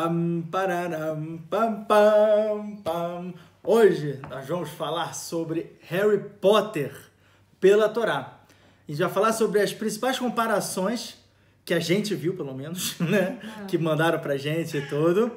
pam, pararam, pam, pam, pam. Hoje nós vamos falar sobre Harry Potter pela Torá. A gente vai falar sobre as principais comparações que a gente viu, pelo menos, né? Que mandaram pra gente e tudo,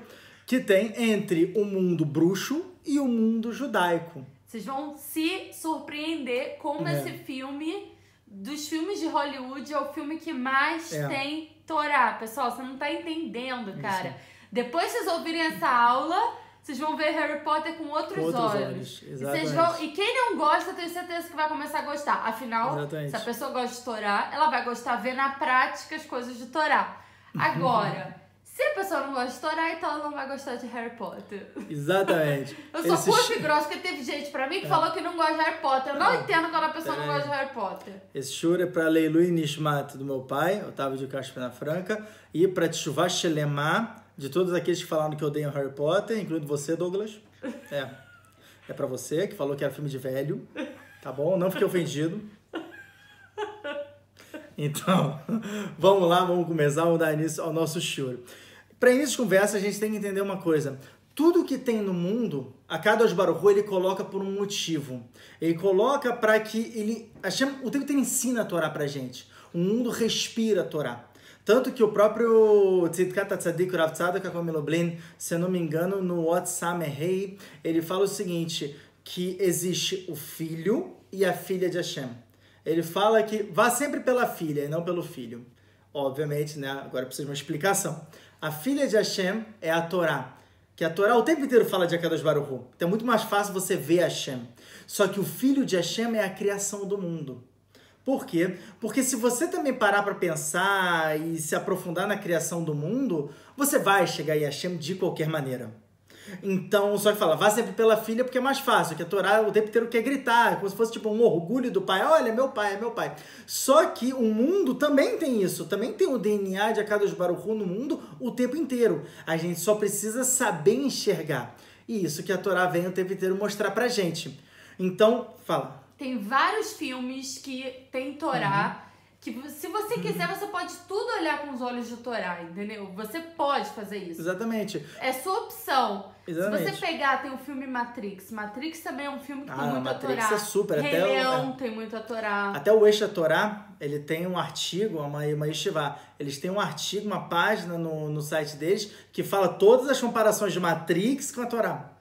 que tem entre o mundo bruxo e o mundo judaico. Vocês vão se surpreender como É. esse filme, dos filmes de Hollywood, é o filme que mais É. tem Torá. Pessoal, você não tá entendendo, cara. Depois vocês ouvirem essa aula, vocês vão ver Harry Potter com outros, Com outros olhos. olhos, E, exatamente. vão, e quem não gosta, eu tenho certeza que vai começar a gostar. Afinal, Exatamente. se a pessoa gosta de Torá, ela vai gostar de ver na prática as coisas de Torá. Agora, se a pessoa não gosta de Torá, então ela não vai gostar de Harry Potter. Exatamente. Eu sou Esse e grossa, porque teve gente pra mim que É. falou que não gosta de Harry Potter. Eu não É. entendo quando a pessoa não Pera aí. gosta de Harry Potter. Esse choro é para Leilu e Nishmat do meu pai, Otávio de Castro Pena Franca, e para Tchuvá Shelemá, de todos aqueles que falaram que odeiam Harry Potter, incluindo você, Douglas. É. É para você, que falou que era filme de velho. Tá bom? Não fiquei ofendido. Então, vamos lá, vamos começar, vamos dar início ao nosso choro. Para início de conversa, a gente tem que entender uma coisa. Tudo que tem no mundo, a cada Baruch Hu, ele coloca por um motivo. Ele coloca para que ele... O tempo inteiro ensina a Torá pra gente. O mundo respira a Torá. Tanto que o próprio Tzidkat Tzadik Rav Meloblin, se eu não me engano, no Ot Samehei, ele fala o seguinte, que existe o filho e a filha de Hashem. Ele fala que vá sempre pela filha e não pelo filho. Obviamente, né? Agora precisa de uma explicação. A filha de Hashem é a Torá. Que a Torá o tempo inteiro fala de Akadosh Baruch. Então é muito mais fácil você ver Hashem. Só que o filho de Hashem é a criação do mundo. Por quê? Porque se você também parar para pensar e se aprofundar na criação do mundo, você vai chegar em Hashem de qualquer maneira. Então, só que fala, vá sempre pela filha porque é mais fácil, que a Torá o tempo inteiro quer gritar, como se fosse tipo um orgulho do pai. Olha, meu pai, é meu pai. Só que o mundo também tem isso, também tem o DNA de Akadosh Baruch Hu no mundo o tempo inteiro. A gente só precisa saber enxergar. E isso que a Torá vem o tempo inteiro mostrar pra gente. Então, fala. Tem vários filmes que tem Torá. Uhum. Que se você quiser, você pode tudo olhar com os olhos de Torá, entendeu? Você pode fazer isso. Exatamente. É sua opção. Exatamente. Se você pegar, tem o filme Matrix. Matrix também é um filme que Ah, tem muita Matrix Torá. é super, Rei até o- Leão tem muita Torá. Até o Eixa Torá, ele tem um artigo, uma, uma yeshiva, eles têm um artigo, uma página no, no site deles que fala todas as comparações de Matrix com a Torá.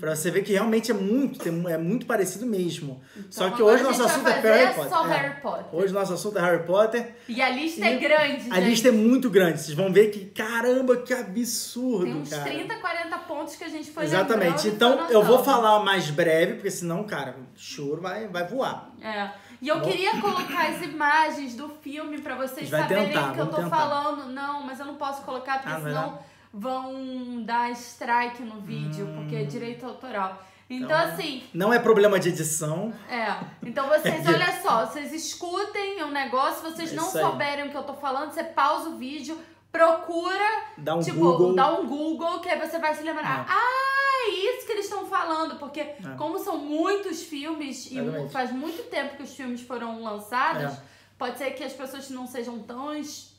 Pra você ver que realmente é muito, é muito parecido mesmo. Só que Então, hoje nosso assunto é Harry Potter. só É. Harry Potter. Hoje nosso assunto é Harry Potter. E a lista E é grande, A lista é muito grande. Vocês vão ver que, caramba, que absurdo, Tem uns cara. 30, 40 pontos que a gente foi Exatamente. Então eu vou falar mais breve, porque senão, cara, o choro vai, vai voar. É. E eu Bom. queria colocar as imagens do filme pra vocês Vai saberem tentar, que eu tô tentar. falando. Não, mas eu não posso colocar, porque Ah, senão. Vão dar strike no vídeo, porque é direito autoral. Então, Então- assim, Não é problema de edição. é. Então vocês, olha só, vocês escutem o negócio, vocês É não souberem o que eu tô falando, você pausa o vídeo, procura, Dá um tipo, Google. dá um Google, que aí você vai se lembrar. É. Ah, é isso que eles estão falando, porque como são muitos filmes e Exatamente. faz muito tempo que os filmes foram lançados, É. pode ser que as pessoas que não sejam tão,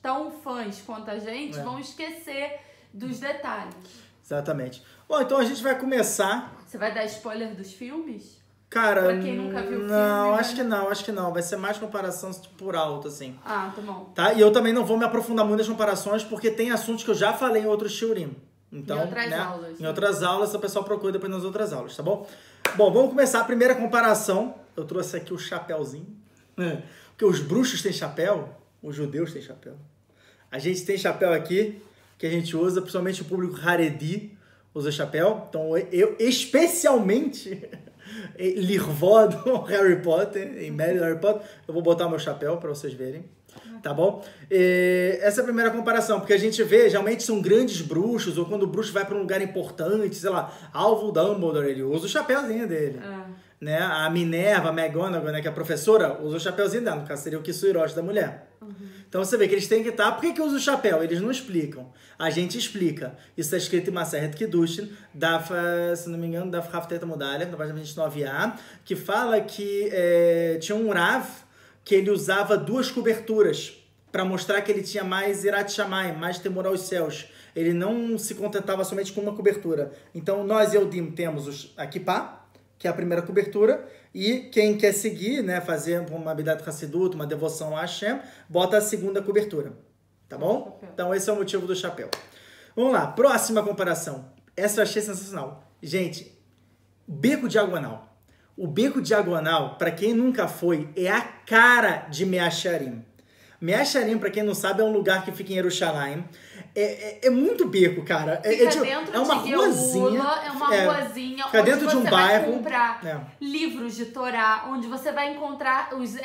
tão fãs quanto a gente É. vão esquecer dos detalhes. Exatamente. Bom, então a gente vai começar. Você vai dar spoiler dos filmes? Cara, Pra quem nunca viu não, filme, acho né? que não, acho que não. Vai ser mais comparação por alto, assim. Ah, tá bom. Tá? E eu também não vou me aprofundar muito nas comparações, porque tem assuntos que eu já falei em outros shiurim. Então, Em outras né? aulas, Em né? outras aulas, o pessoal procura depois nas outras aulas, tá bom? Bom, vamos começar a primeira comparação. Eu trouxe aqui o chapéuzinho. Porque os bruxos têm chapéu, os judeus têm chapéu. A gente tem chapéu aqui, que a gente usa, principalmente o público Haredi usa chapéu. Então, eu especialmente lirvó do Harry Potter, em do Harry Potter, eu vou botar meu chapéu para vocês verem. Tá bom? E essa é a primeira comparação, porque a gente vê, geralmente são grandes bruxos, ou quando o bruxo vai para um lugar importante, sei lá, Alvo Dumbledore, ele usa o chapéuzinho dele. É. Né? A Minerva, a McGonagall, né, que é a professora, usa o chapéuzinho dela, no caso seria o Kisuiroshi da mulher. Então você vê que eles têm que estar. Por que, que usa o chapéu? Eles não explicam. A gente explica. Isso está escrito em Maseret Kiddushin, se não me engano, Daf Hafteta Mudalha, na página 29a, que fala que eh, tinha um Rav que ele usava duas coberturas para mostrar que ele tinha mais Irat Shamayim, mais temor aos céus. ele não se contentava somente com uma cobertura. Então, nós, Eudim, temos os, a kippah, que é a primeira cobertura, e quem quer seguir, né, fazer uma Abidat Hassidut, uma devoção a Hashem, bota a segunda cobertura. Tá bom? Então esse é o motivo do chapéu. Vamos lá, próxima comparação. Essa eu achei sensacional. Gente, beco diagonal. O beco diagonal, para quem nunca foi, é a cara de Meacharim. Meacharim, para quem não sabe, é um lugar que fica em Jerusalém. É, é, é muito beco, cara. É, é, dentro é uma de ruazinha. Geula, é uma é, ruazinha fica onde dentro de você um vai bairro. comprar É. livros de Torá, onde você vai encontrar os,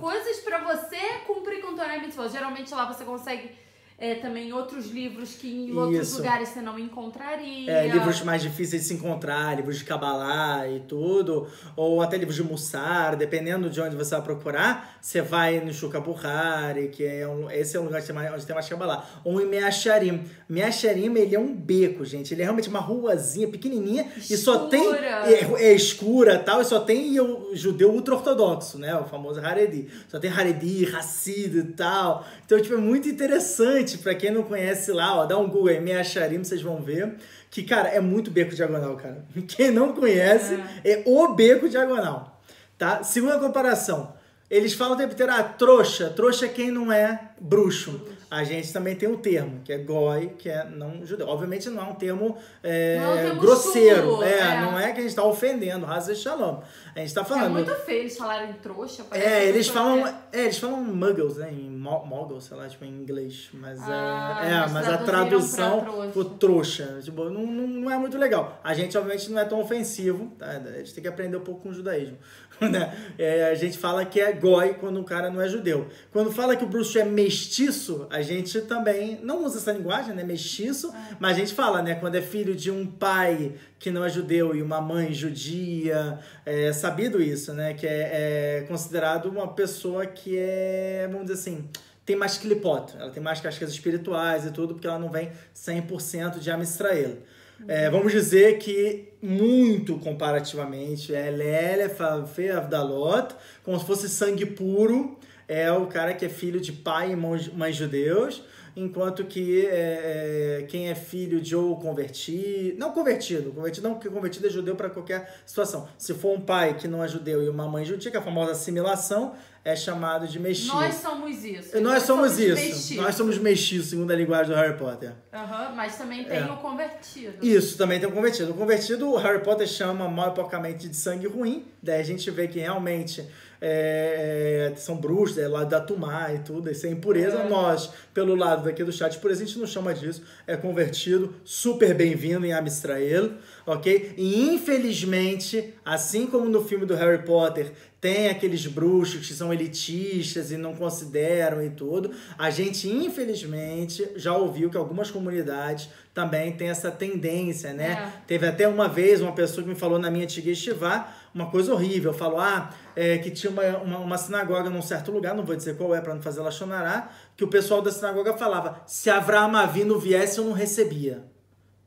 coisas pra você cumprir com Torá e Mitzvot. Geralmente lá você consegue é, também outros livros que em outros Isso. lugares você não encontraria. É, livros mais difíceis de se encontrar, livros de Kabbalah e tudo, ou até livros de Mussar, dependendo de onde você vai procurar, você vai no Shuka Buhari, que é um, esse é um lugar que tem mais, onde tem mais Kabbalah, ou em Meacharim. Meacharim, ele é um beco, gente, ele é realmente uma ruazinha pequenininha e só tem, Escura. é, é escura tal, e só tem o judeu ultra-ortodoxo, né, o famoso Haredi. Só tem Haredi, Hassid e tal. Então, tipo, é muito interessante, pra quem não conhece lá, ó, dá um Google aí, Meacharim, vocês vão ver. Que, cara, é muito beco diagonal, cara. Quem não conhece, é, o beco diagonal. Tá? Segunda comparação. Eles falam o tempo inteiro, ah, trouxa. Trouxa é quem não é bruxo. A gente também tem um termo, que é goi, que é não judeu. Obviamente não é um termo, é, Não é termo grosseiro. chulo, é, é. não é que a gente tá ofendendo, Hazel Shalom. A gente tá É falando. muito feio eles falarem trouxa. É, eles falam, é- é, eles falam muggles, né? Em mo- muggles, sei lá, tipo em inglês. Mas Ah, é, é, mas mas a tradução trouxa. ficou trouxa. Tipo, não, não, não é muito legal. A gente, obviamente, não é tão ofensivo, tá? A gente tem que aprender um pouco com o judaísmo. né? É, a gente fala que é goi quando o cara não é judeu. Quando fala que o bruxo é mestiço, a gente também não usa essa linguagem, né? Mestiço, mas a gente fala, né? Quando é filho de um pai que não é judeu e uma mãe judia, é sabido isso, né? Que é, é considerado uma pessoa que é, vamos dizer assim, tem mais clipot, ela tem mais cascas espirituais e tudo, porque ela não vem 100% de Am Israel. É, vamos dizer que muito comparativamente, é Lele, Fe Avdalot, como se fosse sangue puro, é o cara que é filho de pai e mãe mãe judeus, enquanto que é, é, quem é filho de ou convertido, não convertido, convertido não, porque convertido é judeu para qualquer situação. Se for um pai que não é judeu e uma mãe judia, que é a famosa assimilação, é chamado de mestiço. Nós somos isso. Nós somos isso. mestiços. Nós somos mestiços, segundo a linguagem do Harry Potter. Aham, mas também tem É. o convertido. Isso, também tem o convertido. O convertido, o Harry Potter chama mal e porcamente de sangue ruim. Daí a gente vê que realmente é, é, são bruxos, é lado da Tumá e tudo, isso é impureza. É. Nós, pelo lado daqui do chat, por exemplo, a gente não chama disso. É convertido, super bem-vindo em Amistrael, ok? E infelizmente, assim como no filme do Harry Potter, tem aqueles bruxos que são elitistas e não consideram e tudo. A gente, infelizmente, já ouviu que algumas comunidades também têm essa tendência, né? É. Teve até uma vez uma pessoa que me falou na minha antiga estivá uma coisa horrível. Falou, ah, é, que tinha uma, uma, uma sinagoga num certo lugar, não vou dizer qual é para não fazer ela chonará, que o pessoal da sinagoga falava, se Avraham Avinu viesse, eu não recebia.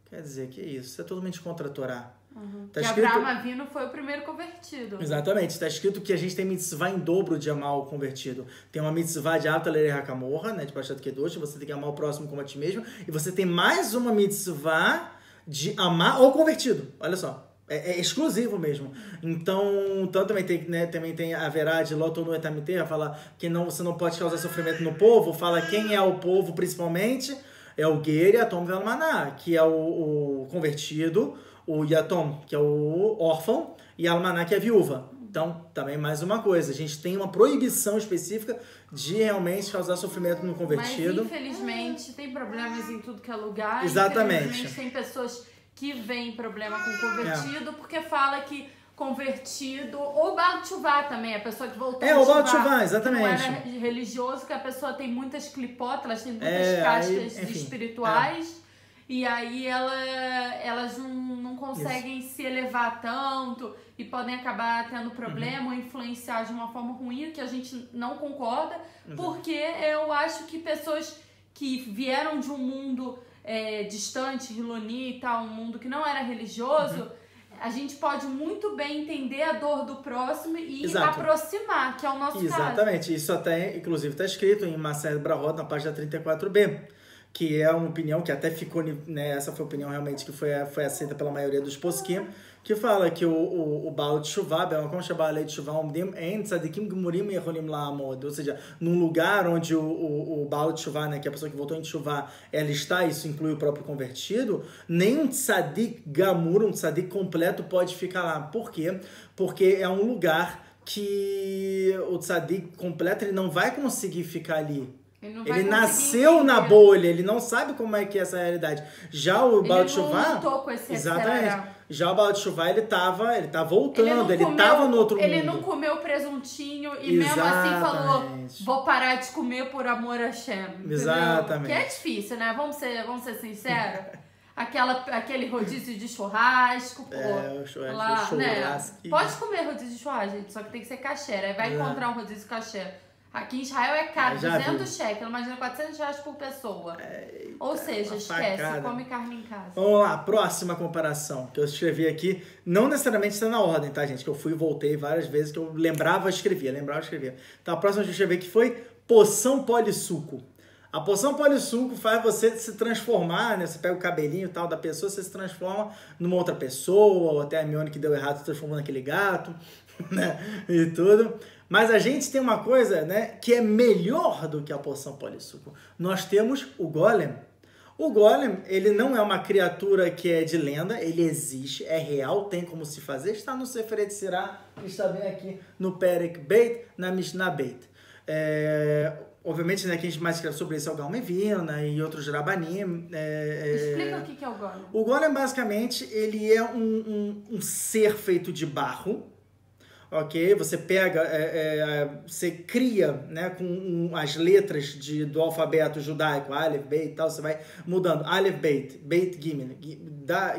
Quer dizer, que isso? Isso é totalmente contra a Torá. Tá que escrito- Abraão Avino foi o primeiro convertido. Exatamente, está escrito que a gente tem mitzvah em dobro de amar o convertido. Tem uma mitzvah de Alta Lerei Hakamorra, né, de Pashat Kedosh, você tem que amar o próximo como a ti mesmo, e você tem mais uma mitzvah de amar o convertido. Olha só. É, é exclusivo mesmo. Então, então também tem, né, também tem a verá de Lotonu Etamiteira, fala que não, você não pode causar sofrimento no povo, fala quem é o povo principalmente, é o Ger e Atom Velmaná, que é o, o convertido, o Yatom, que é o órfão, e a Almaná, que é a viúva. Então, também mais uma coisa, a gente tem uma proibição específica de realmente causar sofrimento no convertido. Mas infelizmente tem problemas em tudo que é lugar. Exatamente. Infelizmente tem pessoas que veem problema com É. convertido porque fala que convertido ou Baal Tshuva também, a pessoa que voltou É, o Tshuva, exatamente. Não era religioso, que a pessoa tem muitas clipotas, elas têm muitas É, aí, cascas enfim, espirituais. E aí ela, elas não, não conseguem se elevar tanto e podem acabar tendo problema ou influenciar de uma forma ruim, que a gente não concorda, porque eu acho que pessoas que vieram de um mundo é, distante, Hiloni e tal, um mundo que não era religioso, a gente pode muito bem entender a dor do próximo e Exato. aproximar, que é o nosso caso. Exatamente. Isso até, inclusive, está escrito em Marcelo Brahot, na página 34b. que é uma opinião que até ficou, né, essa foi a opinião realmente que foi, foi aceita pela maioria dos poskim, que fala que o, o, o Baal de Shuvah, como chama a lei de La'amod, ou seja, num lugar onde o, o, o de Shuvah, né, que a pessoa que voltou em Shuvah, ela está, isso inclui o próprio convertido, nem um Tzadik Gamur, um Tzadik completo pode ficar lá. Por quê? Porque é um lugar que o Tzadik completo ele não vai conseguir ficar ali Ele, ele nasceu na bolha, ele não sabe como é que é essa realidade. Já o Ele Balde com esse Exatamente. Já o Balde ele tava, ele tá Ele voltando, não ele, comeu- tava no outro Ele mundo. não comeu presuntinho e mesmo assim falou: Exatamente. vou parar de comer por amor a Shem. Exatamente. Que é difícil, né? Vamos ser, vamos ser sinceros. Aquela, aquele rodízio de churrasco, pô. É, o churrasco, lá, o né? churrasco. Pode comer rodízio de churrasco, gente, só que tem que ser caché. Aí vai É. encontrar um rodízio caché. Aqui em Israel é caro, Eu já 200 shekels, imagina 400 reais por pessoa. Ou seja, esquece, facada. come carne em casa. Vamos lá, próxima comparação que eu escrevi aqui. Não necessariamente está na ordem, tá, gente? Que eu fui e voltei várias vezes, que eu lembrava, escrevia, lembrava, escrevia. Então a próxima que eu escrevi aqui foi poção polissuco. A poção polissuco faz você se transformar, né? Você pega o cabelinho e tal da pessoa, você se transforma numa outra pessoa, ou até a Mione que deu errado se transformou naquele gato, né? E tudo. Mas a gente tem uma coisa, né, que é melhor do que a poção polissuco. Nós temos o golem. O golem, ele não é uma criatura que é de lenda, ele existe, é real, tem como se fazer, está no Sefer Yetzirah, que está bem aqui no Perek Beit, na Mishnah Beit. É, obviamente, né, quem mais escreve sobre isso é o Galmevina e outros Rabanim. é, é, Explica o que que é o golem. o golem, basicamente, ele é um, um, um ser feito de barro, ok? Você pega, é, é, você cria, né, com um- as letras de, do alfabeto judaico, Aleph, Beit e tal, você vai mudando, Aleph, Beit, Beit, Gimel,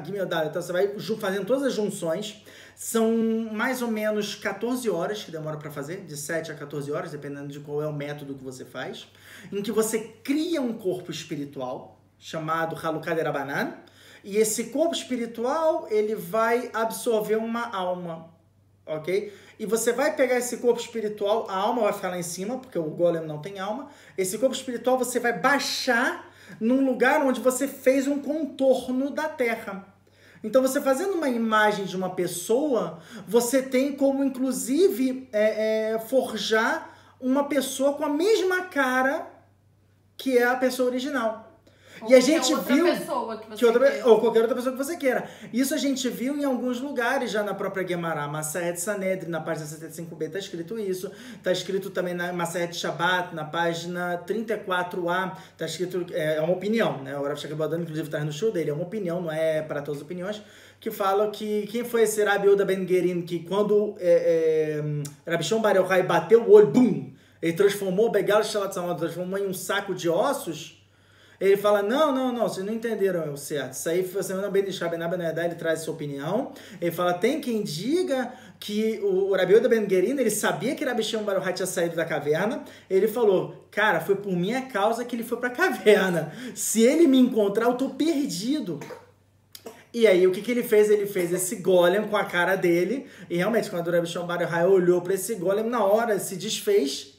Gimel, Dalet, então você vai fazendo todas as junções, são mais ou menos 14 horas que demora para fazer, de 7 a 14 horas, dependendo de qual é o método que você faz, em que você cria um corpo espiritual, chamado Halukah Derabanan, e esse corpo espiritual, ele vai absorver uma alma, ok? E você vai pegar esse corpo espiritual, a alma vai ficar lá em cima, porque o golem não tem alma. Esse corpo espiritual você vai baixar num lugar onde você fez um contorno da terra. Então, você fazendo uma imagem de uma pessoa, você tem como, inclusive, é, é, forjar uma pessoa com a mesma cara que é a pessoa original. Ou e a gente viu que que outra, queira. ou qualquer outra pessoa que você queira. Isso a gente viu em alguns lugares já na própria Guemará, Massaet Sanedri, na página 75b tá escrito isso. Tá escrito também na Massaet Shabbat, na página 34a, tá escrito, é, é uma opinião, né? O Rav Shakabadano, inclusive, tá no show dele, é uma opinião, não é para todas as opiniões, que fala que quem foi esse Rabi Uda Ben Gerin, que quando é, é, Rabi Shon Bar Yochai bateu o olho, bum, ele transformou o Begal Shalat transformou em um saco de ossos, ele fala, não, não, não, vocês não entenderam o certo. Isso aí, você não bem deixar Ben Abinadá, ele traz sua opinião. Ele fala, tem quem diga que o Rabiu da Ben Gerin, ele sabia que Rabi Shimon tinha saído da caverna. Ele falou, cara, foi por minha causa que ele foi pra caverna. Se ele me encontrar, eu tô perdido. E aí, o que, que ele fez? Ele fez esse golem com a cara dele. E realmente, quando o Rabi Shimon olhou pra esse golem, na hora se desfez.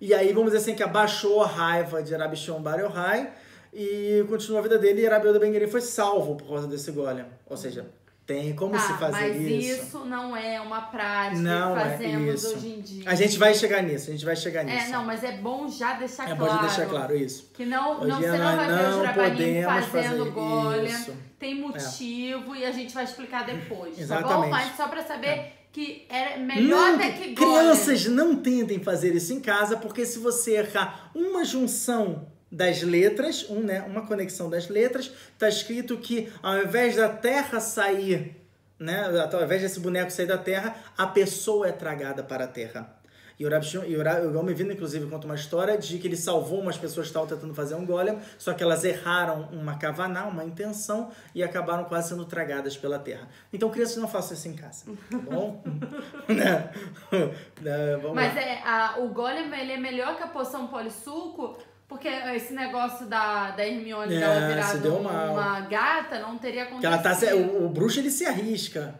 E aí, vamos dizer assim, que abaixou a raiva de Rabi Shimon Bar Yochai e continuou a vida dele e Rabi Yehuda Ben Guri foi salvo por causa desse golem. Ou seja, tem como Tá, se fazer mas isso. isso. não é uma prática Não que é fazemos isso. hoje em dia. A gente vai chegar nisso, a gente vai chegar nisso. É, não, mas é bom já deixar É claro. bom de deixar claro isso. Que não, Hoje não, você não vai ver não Rabanim podemos fazendo fazer golem. Tem motivo e a gente vai explicar depois, tá bom? Exatamente. Mas só pra saber que é melhor Não, até que crianças não tentem fazer isso em casa, porque se você errar uma junção das letras, um, né, uma conexão das letras, tá escrito que ao invés da terra sair, né, ao invés desse boneco sair da terra, a pessoa é tragada para a terra. E o Rabi Shimon- e o Ra- o Gaon Mevino, inclusive, conta uma história de que ele salvou umas pessoas que estavam tentando fazer um golem, só que elas erraram uma kavaná, uma intenção, e acabaram quase sendo tragadas pela terra. Então, crianças, não façam isso em casa, tá bom? Vamos Mas lá. é, a, o golem ele é melhor que a poção polissuco, porque esse negócio da, da Hermione É, dela se virada deu mal. uma gata não teria Que acontecido. ela tá, o, o bruxo ele se arrisca.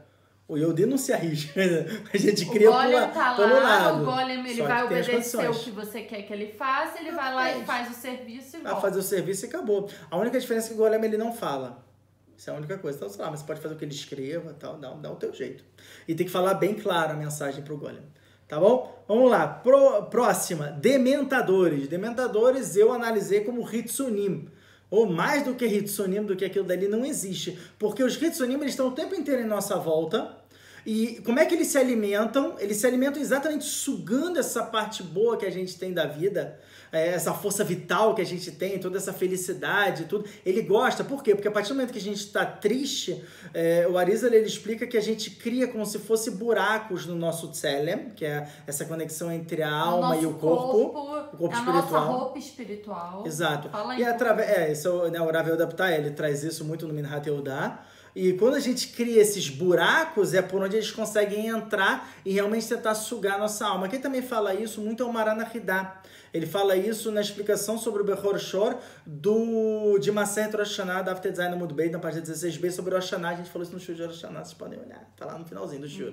O Yodi não se arrisca. A gente O cria golem pela, tá pelo lá, lado. o golem ele Só vai obedecer o que você quer que ele faça, ele vai lá e faz o serviço e Vai volta. fazer o serviço e acabou. A única diferença é que o Golem ele não fala. Isso é a única coisa. Então, sei lá, mas você pode fazer o que ele escreva tal, dá, dá o teu jeito. E tem que falar bem claro a mensagem pro Golem. Tá bom? Vamos lá. Pro- próxima. Dementadores. Dementadores eu analisei como Hitsunim. Ou mais do que Hitsunim, do que aquilo dali, não existe. Porque os Hitsunim eles estão o tempo inteiro em nossa volta. E como é que eles se alimentam? Eles se alimentam exatamente sugando essa parte boa que a gente tem da vida, é, essa força vital que a gente tem, toda essa felicidade, tudo. Ele gosta, por quê? Porque a partir do momento que a gente está triste, é, o Arizal ele explica que a gente cria como se fosse buracos no nosso tselem, que é essa conexão entre a O alma nosso e o corpo. o corpo a nossa espiritual. roupa espiritual. Exato. Fala E através. É, isso, é o- né, o Adaptar, ele traz isso muito no Minhat Yehudá. E quando a gente cria esses buracos, é por onde eles conseguem entrar e realmente tentar sugar nossa alma. Quem também fala isso muito é o Marana Hidá. Ele fala isso na explicação sobre o Bechor Shor do, de Maser Hashanah, da After Design Mud Beit, na página 16b, sobre o Hashanah. A gente falou isso no show de Hashanah, vocês podem olhar. Tá lá no finalzinho do show.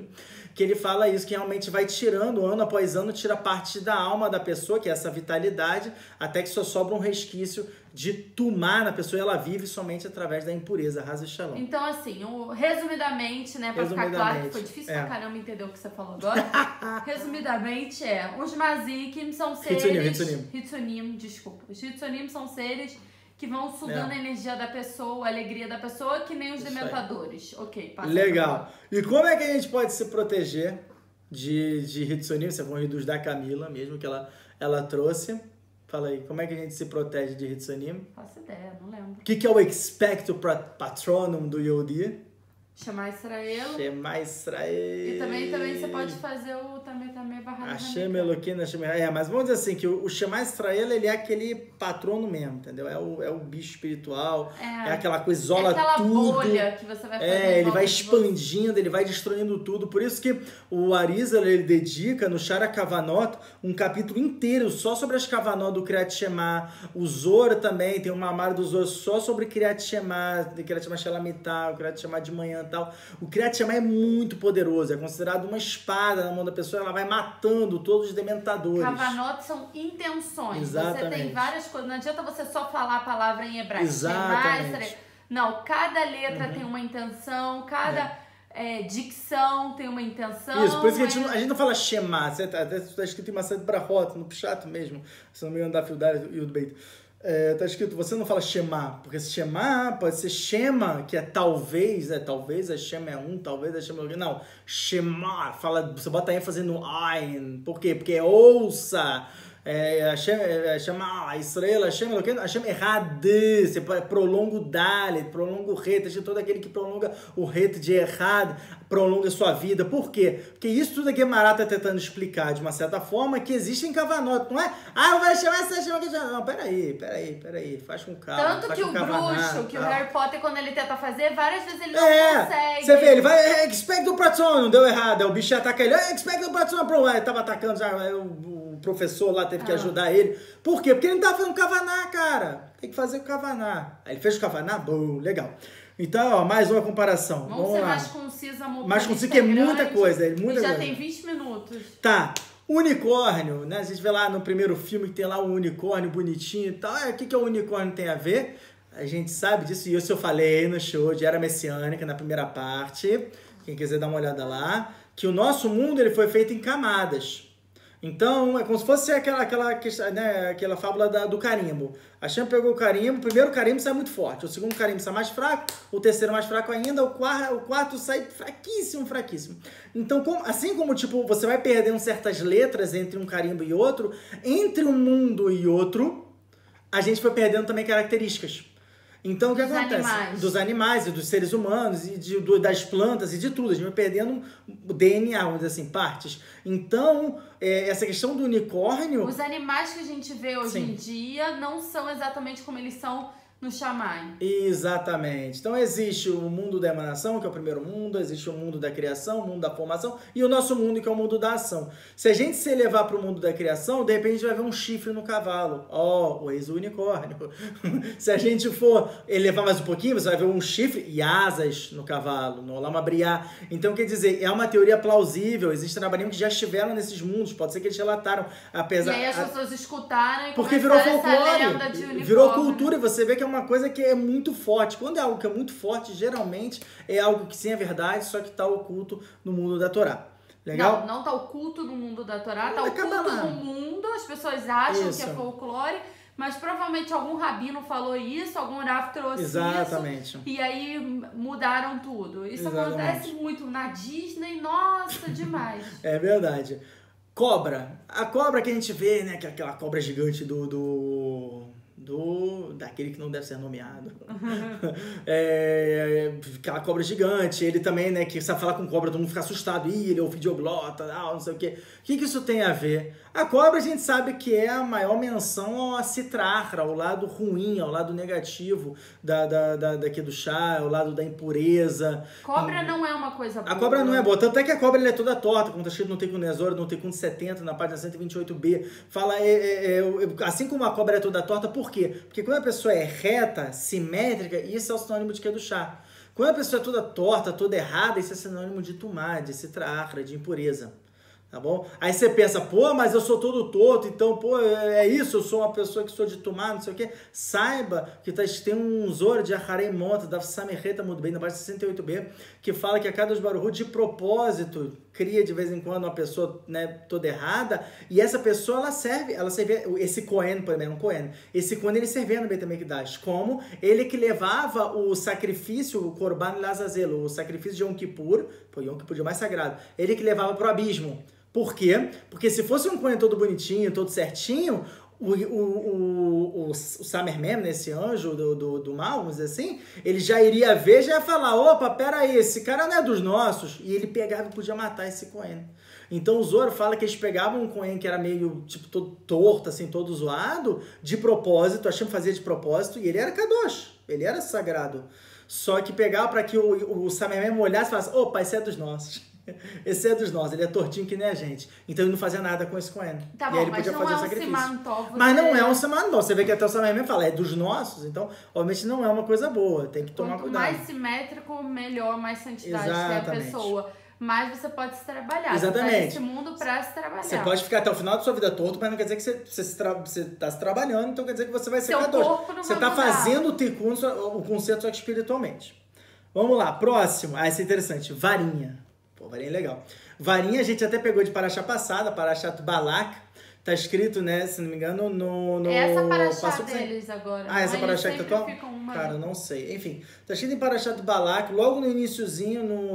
Que ele fala isso, que realmente vai tirando, ano após ano, tira parte da alma da pessoa, que é essa vitalidade, até que só sobra um resquício de tumar na pessoa e ela vive somente através da impureza, rasa e shalom. Então, assim, resumidamente, né, pra ficar claro que Resumidamente, foi difícil é. pra caramba entender o que você falou agora. resumidamente, é, os Mazikim são seres... Hitsunim, Hitsunim. Desculpa. Os Hitsunim são seres que vão sugando É. a energia da pessoa, a alegria da pessoa, que nem os Isso aí. dementadores. Ok, passa Legal. E como é que a gente pode se proteger de, de Hitsunim? Você vai reduz da Camila mesmo, que ela, ela trouxe. Fala aí, como é que a gente se protege de Hitsunim? Faço ideia, não lembro. O que, que é o Expecto Patronum do Yodi? Chamar Israel. Shema Israel. E também, também você pode fazer o também também barra Hashem Eloquim, Hashem É, mas vamos dizer assim, que o, o Shema Israel, ele é aquele patrono mesmo, entendeu? É o, é o bicho espiritual, é, É. aquela coisa, isola é aquela tudo. bolha que você vai fazer. É, ele vai expandindo, ele vai destruindo tudo. Por isso que o Arizal ele dedica no Shara Kavanot um capítulo inteiro só sobre as Kavanot do Kriyat Shema. O Zor também tem uma amara do Zor só sobre Kriyat Shema, Kriyat Shema Shalamitah, o Kriyat Shema de manhã O Kriyat Shema é muito poderoso, é considerado uma espada na mão da pessoa, ela vai matando todos os dementadores. Kavanot são intenções. Você Exatamente. tem várias coisas. Não adianta você só falar a palavra em hebraico. Exatamente. Uhum. Não, cada letra tem uma intenção, cada é, dicção tem uma intenção. Isso, por isso que a gente, é- não, a gente não fala Shema, você tá- até está escrito em Macedo Brahot, no Pshat mesmo, se não me engano, da Fildar e o do Beit. É, tá escrito, você não fala Shema, porque Shema pode ser Shema, que é talvez, é talvez, é Shema é um, talvez é Shema é outro. Não, Shema, fala, você bota ênfase no Ain, por quê? Porque é ouça, é, Hashem, é, Shema, Israel, Hashem, Eloquim, Hashem errad, você prolonga o Dalet, prolonga o Ret, tá todo aquele que prolonga o Ret de errado, prolonga sua vida. Por quê? Porque isso tudo a Guemará está tentando explicar de uma certa forma que existe em Kavanot, não é? Ah, vou chamar essa chama que já. Não, peraí, peraí, peraí, faz com calma. Tanto que o bruxo, que o tal. Harry Potter, quando ele tenta fazer, várias vezes ele não É, consegue. você vê, ele vai, é, expect o Pratson, não deu errado, o bicho ataca ele, é, expect o Pratson, pronto, tava atacando, já, o professor lá teve que Ah. ajudar ele. Por quê? Porque ele não tava fazendo Kavaná, cara. Tem que fazer o Kavaná. Aí ele fez o Kavaná, bom, legal. Então, ó, mais uma comparação. Vamos, Vamos, ser lá. mais concisa, amor. Mais isso que é muita grande coisa, é muita e já coisa. tem 20 minutos. Tá. Unicórnio, né? A gente vê lá no primeiro filme que tem lá um unicórnio bonitinho e tal. É, o que, que o unicórnio tem a ver? A gente sabe disso, e isso eu falei no show de Era Messiânica, na primeira parte. Quem quiser dar uma olhada lá. Que o nosso mundo ele foi feito em camadas. Então, é como se fosse aquela, aquela, né, aquela fábula da- do carimbo. A Chan pegou o carimbo, o primeiro carimbo sai muito forte, o segundo carimbo sai mais fraco, o terceiro mais fraco ainda, o quarto, o quarto sai fraquíssimo, fraquíssimo. Então, como- assim como tipo, você vai perdendo certas letras entre um carimbo e outro, entre um mundo e outro, a gente foi perdendo também características. Então, o que Dos acontece? animais. Dos animais e dos seres humanos e de- do- das plantas e de tudo. A gente vai perdendo o DNA, vamos dizer assim, partes. Então, é, essa questão do unicórnio. Os animais que a gente vê hoje Sim. em dia não são exatamente como eles são no Shammai. Exatamente. Então existe o mundo da emanação, que é o primeiro mundo, existe o mundo da criação, o mundo da formação, e o nosso mundo, que é o mundo da ação. Se a gente se elevar para o mundo da criação, de repente a gente vai ver um chifre no cavalo. Ó, oh, o ex-unicórnio. se a gente for elevar mais um pouquinho, você vai ver um chifre e asas no cavalo, no Lamabriá. Então, quer dizer, é uma teoria plausível. Existem trabalhadores que já estiveram nesses mundos, pode ser que eles relataram, apesar... E aí as pessoas escutaram e Porque virou folclore, virou cultura, e você vê que é uma coisa que é muito forte. Quando é algo que é muito forte, geralmente é algo que sim é verdade, só que está oculto no mundo da Torá. Legal? Não, não está oculto no mundo da Torá, está oculto no mundo, as pessoas acham Isso. que é folclore, mas provavelmente algum rabino falou isso, algum Rav trouxe Exatamente. isso. E aí mudaram tudo. Isso Exatamente. acontece muito na Disney, nossa, demais. é verdade. Cobra. A cobra que a gente vê, né? Que é aquela cobra gigante do. do... do daquele que não deve ser nomeado. é, aquela cobra gigante. Ele também, né? Que sabe falar com cobra, todo mundo fica assustado. Ih, ele é o videoglota, não sei o quê. O que, que isso tem a ver? A cobra a gente sabe que é a maior menção ao citrahra, ao lado ruim, ao lado negativo da, da, da, daqui do chá, ao lado da impureza. Cobra não é uma coisa boa. A cobra não é boa. Tanto é que a cobra ela é toda torta, como tá escrito no Nezor, no Tikkun 70, na página 128b. Fala, é, é, é, assim como a cobra é toda torta, por quê? Porque quando a pessoa é reta, simétrica, isso é o sinônimo de que é do chá. Quando a pessoa é toda torta, toda errada, isso é sinônimo de tumá, de citrahra, de impureza. Tá bom? Aí você pensa, pô, mas eu sou todo torto, então, pô, é isso, eu sou uma pessoa que sou de tomar, não sei o quê. Saiba que tá, tem um Zoro de Aharei Monta, da Samerreta muito bem, na parte 68b, que fala que a cada Baruhu, de propósito, cria de vez em quando uma pessoa né, toda errada, e essa pessoa, ela serve, ela serve, esse Cohen, por exemplo, um Cohen, esse Cohen, ele servia no Betamekdash, como ele que levava o sacrifício, o Korban Lazazelo, o sacrifício de Yom Kippur, pô, Yom Kippur é mais sagrado, ele que levava pro abismo. Por quê? Porque se fosse um Cohen todo bonitinho, todo certinho, o, o, o, o, Samerman, né, esse anjo do, do, do mal, vamos dizer assim, ele já iria ver, já ia falar, opa, peraí, esse cara não é dos nossos. E ele pegava e podia matar esse Cohen. Então o Zoro fala que eles pegavam um Cohen que era meio, tipo, todo torto, assim, todo zoado, de propósito, achando fazia de propósito, e ele era Kadosh, ele era sagrado. Só que pegava para que o, o Samerman olhasse e falasse, opa, esse é dos nossos. Esse é dos nossos, ele é tortinho que nem a gente. Então ele não fazia nada com esse Cohen. Tá e bom, ele mas podia não fazer é um sacrifício. Mas não é um semanal. Você vê que até o Samerman fala, é dos nossos, então, obviamente, não é uma coisa boa. Tem que tomar Quanto cuidado. mais simétrico, melhor, mais santidade tem a Exatamente. pessoa. Mais você pode se trabalhar. Exatamente. Você tá mundo pra se trabalhar. Você pode ficar até o final da sua vida torto, mas não quer dizer que você, você, se tra... você tá se trabalhando, então quer dizer que você vai ser Seu corpo não Você vai tá mudar. fazendo o tikkun, o conceito só que espiritualmente. Vamos lá, próximo. Ah, esse é interessante. Varinha. Pô, varinha é legal. Varinha a gente até pegou de Paraxá passada, Paraxá Balak. Tá escrito, né, se não me engano, no... no É essa paraxá Passuco cem- deles agora. Ah, essa paraxá que tá uma- Cara, não sei. Enfim, tá escrito em Parashat Balak, logo no iníciozinho, no,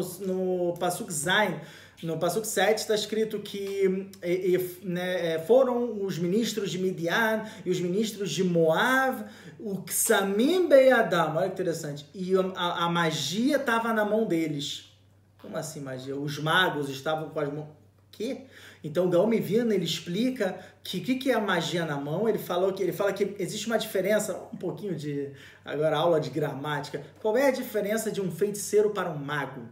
no Pasuk Zain, no Pasuk 7, está escrito que e- e, né, é, foram os ministros de Midian e os ministros de Moab, o Ksamim Beyadam, olha que interessante. E a, a magia estava na mão deles. Como assim magia? Os magos estavam com as mãos... Quê? Então o Vina ele explica que o que, que é a magia na mão. Ele falou que ele fala que existe uma diferença, um pouquinho de agora aula de gramática. Qual é a diferença de um feiticeiro para um mago?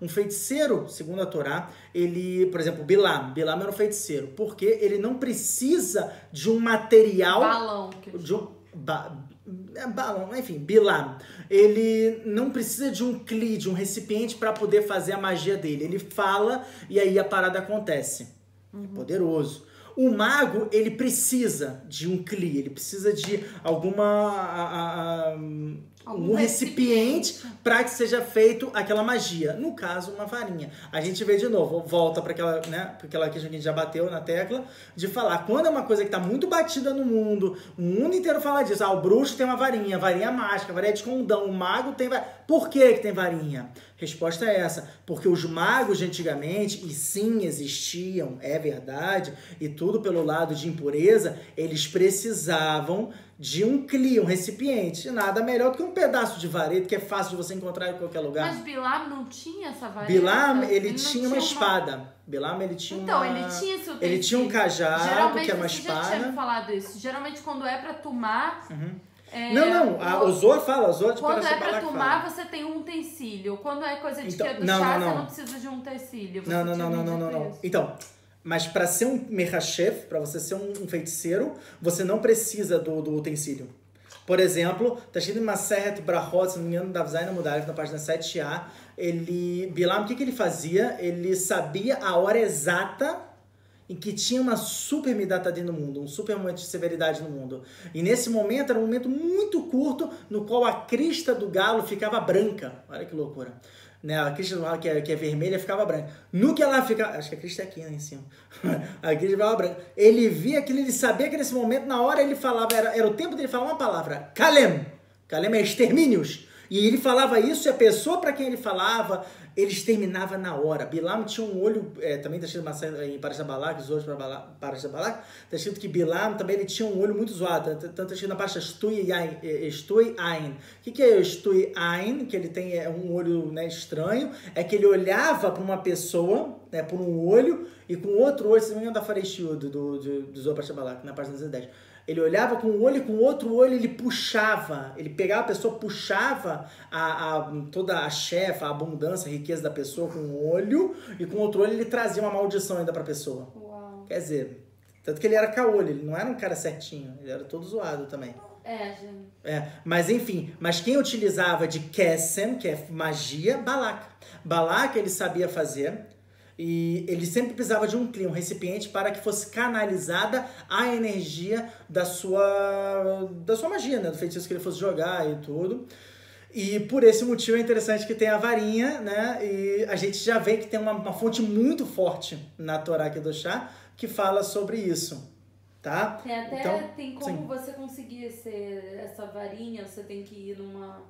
Um feiticeiro, segundo a Torá, ele, por exemplo, Bilam, Bilam era um feiticeiro, porque ele não precisa de um material Balão. Que... de um ba, enfim, Bilam. Ele não precisa de um cli, de um recipiente para poder fazer a magia dele. Ele fala e aí a parada acontece. É poderoso. O mago, ele precisa de um cli, ele precisa de alguma a- a- a- Algum um recipiente para que seja feito aquela magia. No caso, uma varinha. A gente vê de novo, volta para aquela, né, pra aquela questão que a gente já bateu na tecla, de falar, quando é uma coisa que está muito batida no mundo, o mundo inteiro fala disso, ah, o bruxo tem uma varinha, varinha mágica, varinha de condão, o mago tem varinha. Por que que tem varinha? Resposta é essa, porque os magos de antigamente, e sim existiam, é verdade, e tudo pelo lado de impureza, eles precisavam de um cli, um recipiente. Nada melhor do que um pedaço de vareta, que é fácil de você encontrar em qualquer lugar. Mas Bilam não tinha essa vareta? Bilam, ele, não tinha uma espada. Bilam, ele tinha Então, uma... ele tinha esse Ele tinha um cajado, Geralmente, que é uma você já tinha espada. me falado isso. Geralmente, quando é pra tomar, Uhum. É, não, não, a, o Zohar fala, o Zohar de Quando é pra tomar, fala. você tem um utensílio. Quando é coisa de Então, que é do não, chá, não, não. você não precisa de um utensílio. Você Não, não, não, não, não, não, não. Então, mas para ser um Mechachef, para você ser um, um feiticeiro, você não precisa do, do utensílio. Por exemplo, tá escrito em Maseret Brahot, se não me engano, da Zaina Mudalef, na página 7a, ele, Bilam, o que, que ele fazia? Ele sabia a hora exata em que tinha uma super Midatadin no mundo, um super momento de severidade no mundo. E nesse momento era um momento muito curto no qual a crista do galo ficava branca. Olha que loucura. Né? A galo, que é, que é vermelha, ficava branca. No que ela ficava. Acho que a crista é aqui né, em cima. a crista ficava branca. Ele via aquilo, ele sabia que nesse momento, na hora ele falava, era, era o tempo dele falar uma palavra: Kalem. Kalem é extermínios. E ele falava isso e a pessoa para quem ele falava, ele exterminava na hora. Bilam tinha um olho, é, também está escrito em Parashat Balak, os outros para Parashat Balak, está escrito que Bilam também ele tinha um olho muito zoado, tanto está escrito na Parashat Stui. Stui Ain. O que, que é Stui Ain? Que ele tem é, um olho né, estranho, é que ele olhava para uma pessoa, né, por um olho, e com outro olho, se não me da Fareshiud, do, do, do Zohar Parashat Balak, na página 210. Ele olhava com um olho e com o outro olho ele puxava. Ele pegava a pessoa, puxava a, a, toda a chefa, a abundância, a riqueza da pessoa com um olho, e com o outro olho ele trazia uma maldição ainda pra pessoa. Uau. Quer dizer, tanto que ele era caolho, ele não era um cara certinho, ele era todo zoado também. É, gente. É, mas enfim, mas quem utilizava de Kesem, que é magia, Balak. Balak ele sabia fazer, e ele sempre precisava de um clima, um recipiente para que fosse canalizada a energia da sua da sua magia, né, do feitiço que ele fosse jogar e tudo. E por esse motivo é interessante que tem a varinha, né? E a gente já vê que tem uma, uma fonte muito forte na Torá Kedoshá que fala sobre isso, tá? Tem até Então, tem como sim. você conseguir esse, essa varinha, você tem que ir numa.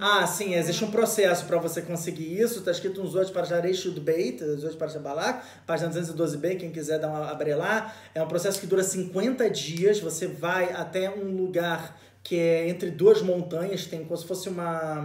Ah, sim, existe um processo para você conseguir isso. Tá escrito nos outros para Jareshud Beit, os outros para Shabalak, página 212b, quem quiser dar uma abrir lá. É um processo que dura 50 dias. Você vai até um lugar que é entre duas montanhas, tem como se fosse uma,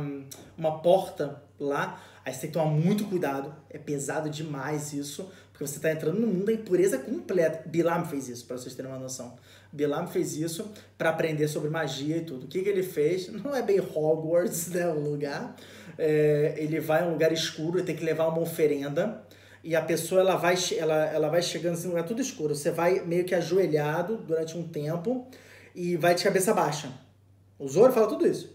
uma porta lá. Aí você tem que tomar muito cuidado. É pesado demais isso, porque você está entrando no mundo da impureza completa. Bilam fez isso, para vocês terem uma noção. Bilam fez isso para aprender sobre magia e tudo. O que, que ele fez? Não é bem Hogwarts, né, o lugar. É, ele vai a um lugar escuro e tem que levar uma oferenda. E a pessoa ela vai, ela, ela vai chegando assim, um lugar tudo escuro. Você vai meio que ajoelhado durante um tempo e vai de cabeça baixa. O Zoro fala tudo isso.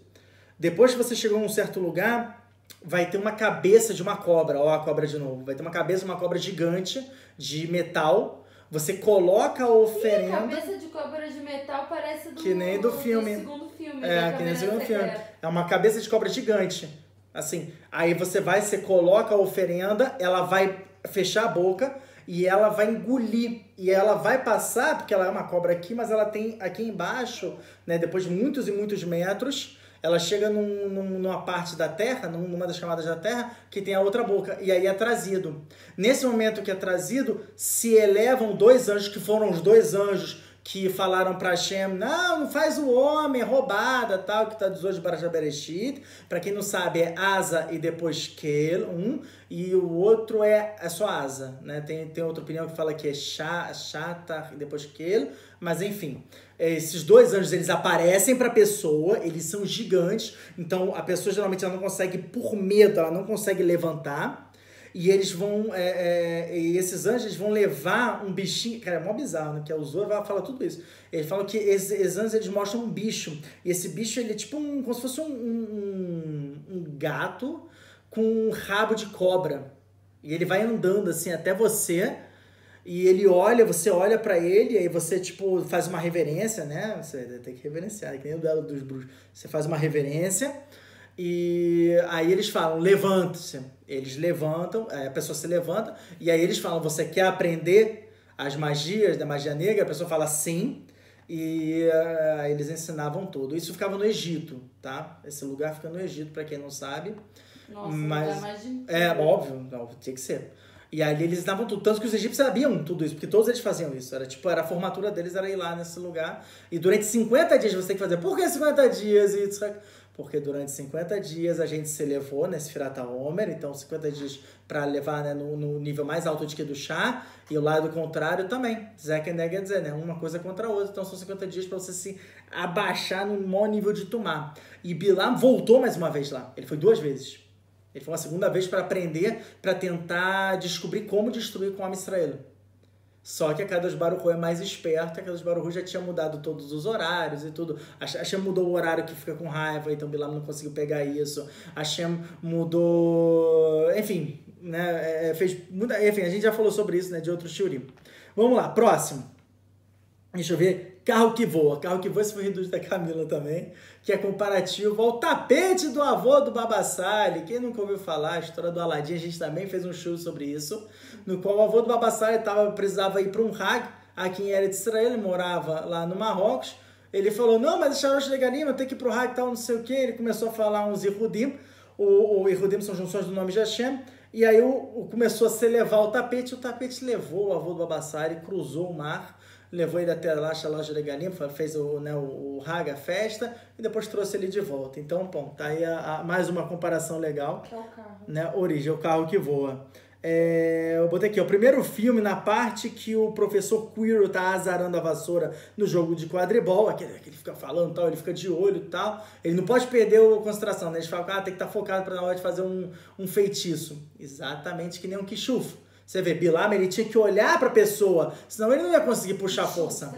Depois que você chegou a um certo lugar, vai ter uma cabeça de uma cobra. Ó, a cobra de novo. Vai ter uma cabeça de uma cobra gigante de metal. Você coloca a oferenda. cabeça de cobra de metal parece do, Que nem do filme. segundo filme. É, que nem o Câmara segundo filme. É uma cabeça de cobra gigante. Assim, aí você vai, você coloca a oferenda, ela vai fechar a boca e ela vai engolir. E ela vai passar, porque ela é uma cobra aqui, mas ela tem aqui embaixo, né, depois de muitos e muitos metros, ela chega num, num- numa parte da terra, num- numa das camadas da terra, que tem a outra boca. E aí é trazido. Nesse momento que é trazido, se elevam dois anjos, que foram os dois anjos que falaram para Hashem, não, não faz o homem, é roubada, tal, que está dos hoje para Bereshit. Para quem não sabe, é Asa e depois Kel, um, e o outro é, é só Asa, né? Tem, tem outra opinião que fala que é Sha- Shata e depois Kel, mas enfim. Esses dois anjos, eles aparecem para a pessoa, eles são gigantes, então a pessoa geralmente ela não consegue, por medo, ela não consegue levantar. E eles vão. é, é, e esses anjos vão levar um bichinho. Cara, é mó bizarro, né? Que o Zoro vai falar tudo isso. Eles falam que esses, esses anjos eles mostram um bicho. E esse bicho ele é tipo um. como se fosse um, um, um gato com um rabo de cobra. E ele vai andando assim até você. E ele olha, você olha pra ele, aí você, tipo, faz uma reverência, né? Você tem que reverenciar, que nem o duelo dos bruxos. Você faz uma reverência, e aí eles falam, levante-se. Eles levantam, a pessoa se levanta, e aí eles falam, você quer aprender as magias da magia negra? A pessoa fala sim, e aí eles ensinavam tudo. Isso ficava no Egito, tá? Esse lugar fica no Egito, pra quem não sabe. Nossa, Mas- de... É, óbvio, óbvio, tinha que ser. E ali eles davam tudo, tanto que os egípcios sabiam tudo isso, porque todos eles faziam isso. Era tipo, era a formatura deles era ir lá nesse lugar. E durante 50 dias você tem que fazer. Por que 50 dias, Yitzhak? Porque durante 50 dias a gente se elevou nesse Firata Homer, então 50 dias para levar né, no, no, nível mais alto de que do chá, e o lado contrário também. Zek quer dizer, né? Uma coisa contra a outra, então são 50 dias para você se abaixar no maior nível de tomar. E Bilam voltou mais uma vez lá, ele foi duas vezes. Ele foi uma segunda vez para aprender, para tentar descobrir como destruir com a Israel. Só que a Kadosh Baruch é mais esperto, a Kadosh Baruch já tinha mudado todos os horários e tudo. A Hashem mudou o horário que fica com raiva, então Bilam não conseguiu pegar isso. A Hashem mudou... Enfim, né, é, fez muita... Enfim, a gente já falou sobre isso, né, de outro shiurim. Vamos lá, próximo. Deixa eu ver. Carro que voa. Carro que voa, esse foi reduz da Camila também, que é comparativo ao tapete do avô do Babassali. Quem nunca ouviu falar, a história do Aladim, a gente também fez um show sobre isso, no qual o avô do Babassali tava, precisava ir para um Hag, aqui em Eretz Israel, ele morava lá no Marrocos. Ele falou, não, mas Sharosh eu tenho que ir para o Hag, tal, não sei o que. Ele começou a falar uns Irudim. O, o Irudim são junções do nome de Hashem. E aí o, o, começou a se levar o tapete, o tapete levou o avô do Babassari, cruzou o mar levou ele até lá, a loja Legalim, fez o, né, o, o Haga festa e depois trouxe ele de volta. Então, bom, tá aí a, a, mais uma comparação legal. Que é o carro. Né, origem, o carro que voa. É, eu botei aqui, o primeiro filme na parte que o professor Quirrell tá azarando a vassoura no jogo de quadribol, aquele que ele fica falando tal, ele fica de olho e tal. Ele não pode perder a concentração, né? Ele fala, ah, tem que estar tá focado para na hora de fazer um, um feitiço. Exatamente que nem um quichufo. Você vê, Bilam, ele tinha que olhar para a pessoa, senão ele não ia conseguir puxar a força.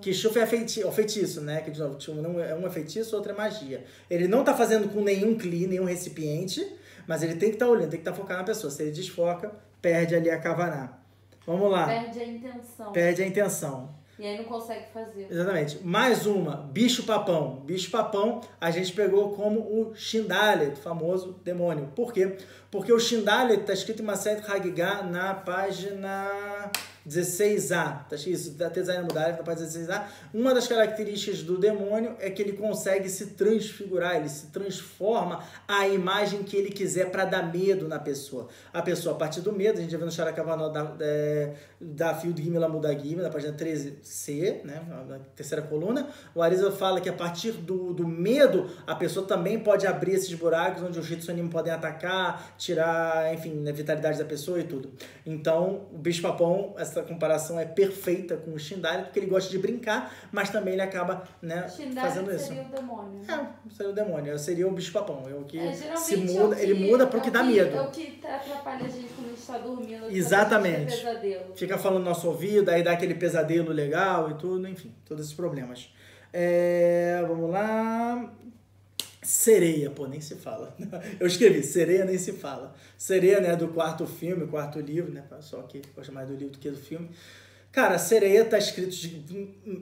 Que chufa é feiti o feitiço, né? Que de novo, um é um é feitiço, outro é magia. Ele não tá fazendo com nenhum cli, nenhum recipiente, mas ele tem que estar tá olhando, tem que estar tá focado na pessoa. Se ele desfoca, perde ali a kavaná. Vamos lá. Perde a intenção. Perde a intenção. E aí não consegue fazer. Exatamente. Mais uma, bicho-papão. Bicho-papão a gente pegou como o Shindalet, famoso demônio. Por quê? Porque o Shindalet está escrito em Maset Hagigah na página 16a, tá isso, da Tesaina Mudalef, na página 16a, uma das características do demônio é que ele consegue se transfigurar, ele se transforma a imagem que ele quiser para dar medo na pessoa. A pessoa, a partir do medo, a gente já viu no Charakavanó da, é, da de Gimela Mudagim, na página 13c, né, na terceira coluna, o Arisa fala que a partir do, do medo, a pessoa também pode abrir esses buracos onde os Hitsunim podem atacar, tirar, enfim, a vitalidade da pessoa e tudo. Então, o bicho-papão, essa comparação é perfeita com o Shindari, porque ele gosta de brincar, mas também ele acaba né, fazendo isso. seria o demônio. Né? É, seria o demônio. Seria o bicho-papão. É o que é, se muda, é que, ele muda pro que, que dá medo. É o que atrapalha a gente quando a gente tá dormindo. Exatamente. Fica falando no nosso ouvido, aí dá aquele pesadelo legal e tudo, enfim, todos esses problemas. É, vamos lá. Sereia, pô, nem se fala. Eu escrevi, sereia nem se fala. Sereia, né, do quarto filme, quarto livro, né, só que gosta mais do livro do que do filme. Cara, sereia tá escrito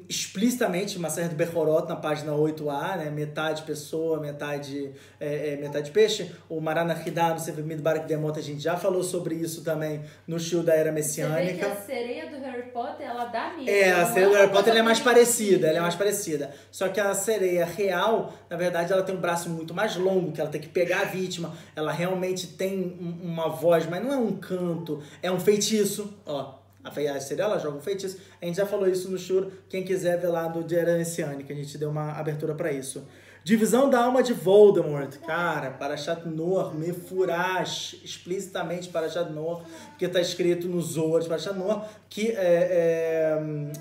explicitamente uma série do Bechorot na página 8a, né? Metade pessoa, metade, é, é, metade peixe. O Marana Hidá, no Sefer Midbar Demot, a gente já falou sobre isso também no show da Era Messiânica. Você vê que a sereia do Harry Potter, ela dá medo. É, a sereia do Harry Potter é mais parecida, ela é mais parecida. Só que a sereia real, na verdade, ela tem um braço muito mais longo, que ela tem que pegar a vítima. Ela realmente tem uma voz, mas não é um canto, é um feitiço, ó a Cirela joga um feitiço. A gente já falou isso no Shur. Quem quiser ver lá do Anciane, que a gente deu uma abertura para isso. Divisão da alma de Voldemort. Cara, para Noah, Mefurash, explicitamente para Noah, porque tá escrito nos Zohar para Noah, que é, é,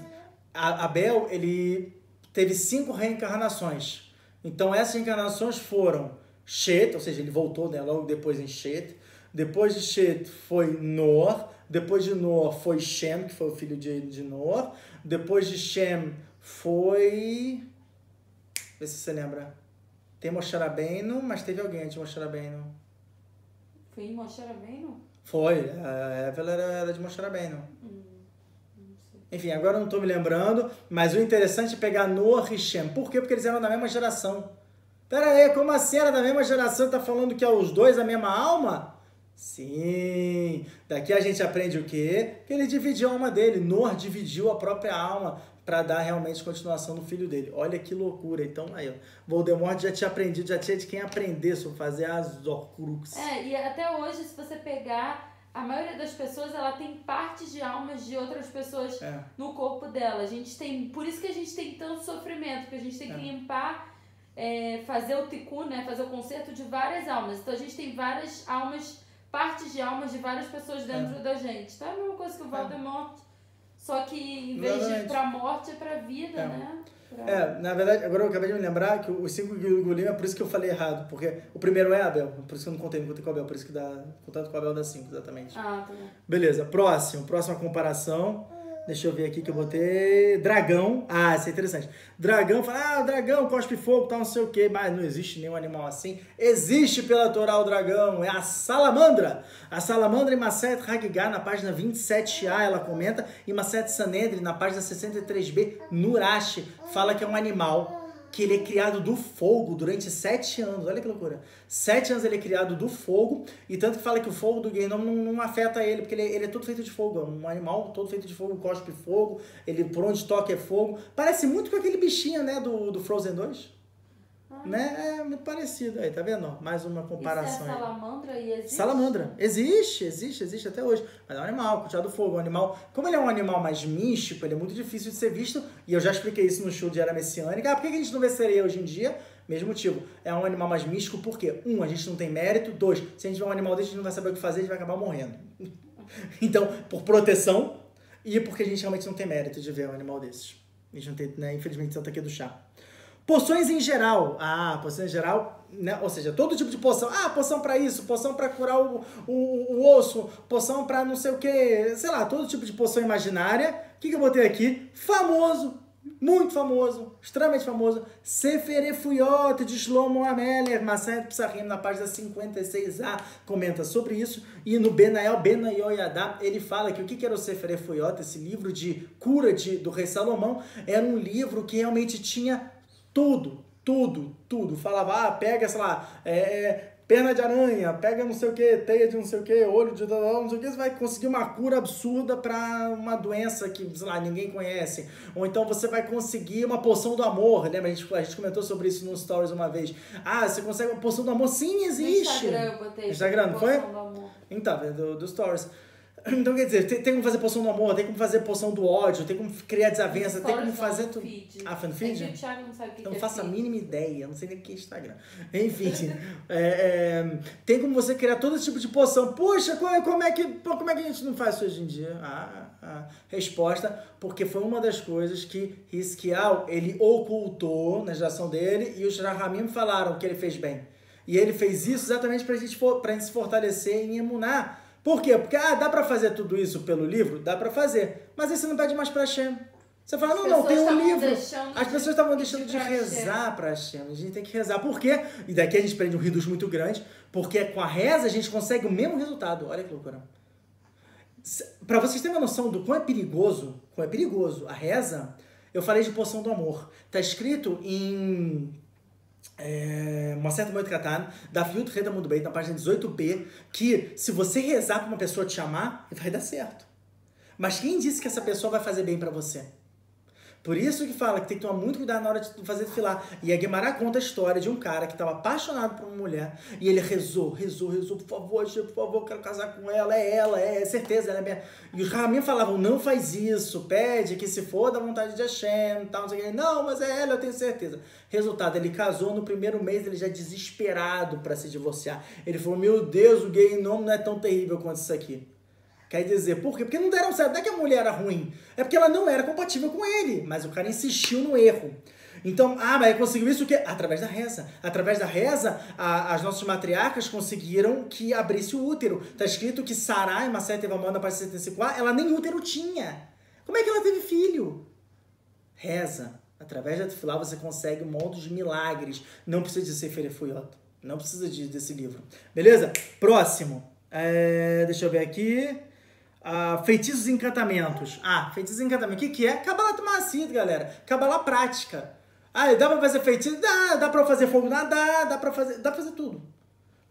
Abel, ele teve cinco reencarnações. Então essas reencarnações foram Shet, ou seja, ele voltou né, logo depois em Shet. Depois de Shet foi Noah. Depois de Noah foi Shem, que foi o filho de, de Noah. Depois de Shem foi. Vê se você lembra. Tem Moshe Rabbeinu, mas teve alguém antes de Moshe Rabbeinu. Foi Moshe Rabbeinu? Foi, a Evel era, era de Moshe Rabbeinu. Hum, Enfim, agora eu não estou me lembrando, mas o interessante é pegar Noah e Shem. Por quê? Porque eles eram da mesma geração. Pera aí, como assim era da mesma geração? Tá falando que é os dois a mesma alma? Sim, daqui a gente aprende o quê? Que ele dividiu a alma dele. Noah dividiu a própria alma para dar realmente continuação no filho dele. Olha que loucura. Então, aí, ó, Voldemort já tinha aprendido, já tinha de quem aprender sobre fazer as Horcruxes. É, e até hoje, se você pegar, a maioria das pessoas, ela tem partes de almas de outras pessoas é. no corpo dela. A gente tem, por isso que a gente tem tanto sofrimento, porque a gente tem que é. limpar é, fazer o tikkun, né? Fazer o conserto de várias almas. Então a gente tem várias almas, partes de almas de várias pessoas dentro É. da gente. Então é a mesma coisa que o Voldemort. Só que em vez de Exatamente. ir pra morte, é pra vida, É. né? Pra- É, na verdade, agora eu acabei de me lembrar que os cinco Gulim é por isso que eu falei errado, porque o primeiro é Abel, por isso que eu não contei, não contei com o Abel, por isso que dá, contando com o Abel dá cinco, exatamente. Ah, tá bom. Beleza, próximo, próxima comparação. Deixa eu ver aqui que eu botei. Dragão. Ah, isso é interessante. Dragão, fala, ah, dragão cospe fogo, tal, não sei o quê. Mas não existe nenhum animal assim. Existe pela Torá o dragão, é a salamandra. A salamandra em Maset Hagigah, na página 27a, ela comenta. E Maset Sanedri, na página 63b, Nurashi, fala que é um animal que ele é criado do fogo durante sete anos. Olha que loucura. Sete anos ele é criado do fogo, e tanto que fala que o fogo do Guinom não, não afeta ele, porque ele, ele é todo feito de fogo. É um animal todo feito de fogo, cospe fogo, ele por onde toca é fogo. Parece muito com aquele bichinho, né, do, do Frozen 2. Né? É muito parecido. Aí, tá vendo? ó? Mais uma comparação Isso é salamandra e existe? Salamandra. Existe, existe, existe até hoje. Mas é um animal, cultivado do fogo. É um animal. Como ele é um animal mais místico, ele é muito difícil de ser visto. E eu já expliquei isso no show de Era Messiânica. Ah, por que a gente não vê sereia hoje em dia? Mesmo motivo. É um animal mais místico, por quê? Um, a gente não tem mérito. Dois, se a gente vê um animal desse, a gente não vai saber o que fazer, a gente vai acabar morrendo. então, por proteção e porque a gente realmente não tem mérito de ver um animal desses. A gente não tem, né? Infelizmente, tanto aqui do chá. Poções em geral. Ah, poções em geral, né? Ou seja, todo tipo de poção. Ah, poção pra isso, poção pra curar o, o, o osso, poção pra não sei o que, sei lá, todo tipo de poção imaginária. O que, que eu botei aqui? Famoso, muito famoso, extremamente famoso. Sefer Efuyot de Shlomo Ameler, Masayat Psachim, na página 56a, comenta sobre isso. E no Benael Benayoyadá, ele fala que o que era o Sefer Efuyot, esse livro de cura de, do rei Salomão, era um livro que realmente tinha tudo, tudo, tudo. Falava, ah, pega, sei lá, é, é, perna de aranha, pega não sei o que, teia de não sei o que, olho de não sei o que, você vai conseguir uma cura absurda para uma doença que, sei lá, ninguém conhece. Ou então você vai conseguir uma poção do amor, lembra? A gente, a gente comentou sobre isso nos stories uma vez. Ah, você consegue uma poção do amor? Sim, No existe. Instagram eu botei. Instagram, não foi? Poção do amor. Então, é do, do Stories. Então, quer dizer, tem, tem como fazer poção do amor, tem como fazer poção do ódio, tem como criar desavença, tem como fazer tudo. Ah, no É o Thiago não sabe o que não é faço a mínima ideia, não sei nem o que é Instagram. Enfim, é, é, tem como você criar todo tipo de poção. Puxa, como, como é que, como é que a gente não faz isso hoje em dia? Ah, a resposta, porque foi uma das coisas que Risquial, ele ocultou na geração dele e os Rahamim falaram que ele fez bem. E ele fez isso exatamente pra gente, pra gente se fortalecer em emunar. Por quê? Porque, ah, dá pra fazer tudo isso pelo livro? Dá pra fazer. Mas aí você não pede mais pra Hashem. Você fala, As não, não, tem um livro. As de pessoas estavam deixando de Hashem. rezar pra Hashem. A gente tem que rezar. Por quê? E daqui a gente prende um riduz muito grande, porque com a reza a gente consegue o mesmo resultado. Olha que loucura. Pra vocês terem uma noção do quão é perigoso, quão é perigoso a reza, eu falei de poção do amor. Tá escrito em é, certa Moed Katan, da Fiut Reda Mundo Beit, na página 18b, que se você rezar pra uma pessoa te amar, vai dar certo. Mas quem disse que essa pessoa vai fazer bem pra você? Por isso que fala que tem que tomar muito cuidado na hora de fazer filar. E a Guimarães conta a história de um cara que estava apaixonado por uma mulher e ele rezou, rezou, rezou, por favor, por favor, quero casar com ela, é ela, é, é certeza, ela é minha. E os Ramim falavam, não faz isso, pede que se for da vontade de Hashem, tal, não sei o que. Não, mas é ela, eu tenho certeza. Resultado, ele casou no primeiro mês, ele já desesperado para se divorciar. Ele falou, meu Deus, o gay não é tão terrível quanto isso aqui. Quer dizer, por quê? Porque não deram certo. Não é que a mulher era ruim, é porque ela não era compatível com ele. Mas o cara insistiu no erro. Então, ah, mas conseguiu isso o quê? Através da reza. Através da reza, a- as nossas matriarcas conseguiram que abrisse o útero. Tá escrito que Sarai, Macete Evamanda, para 75 ela nem útero tinha. Como é que ela teve filho? Reza. Através da tefilá você consegue um monte de milagres. Não precisa de ser Ferefuyot. Não precisa de, desse livro. Beleza? Próximo. É, deixa eu ver aqui. Ah, feitiços e encantamentos. Ah, feitiços e encantamentos. O que, que é? Kabbalah Macid, galera. Kabbalah prática. Ah, dá pra fazer feitiço? Dá. Dá pra fazer fogo? Dá. Dá, dá pra fazer. Dá pra fazer tudo.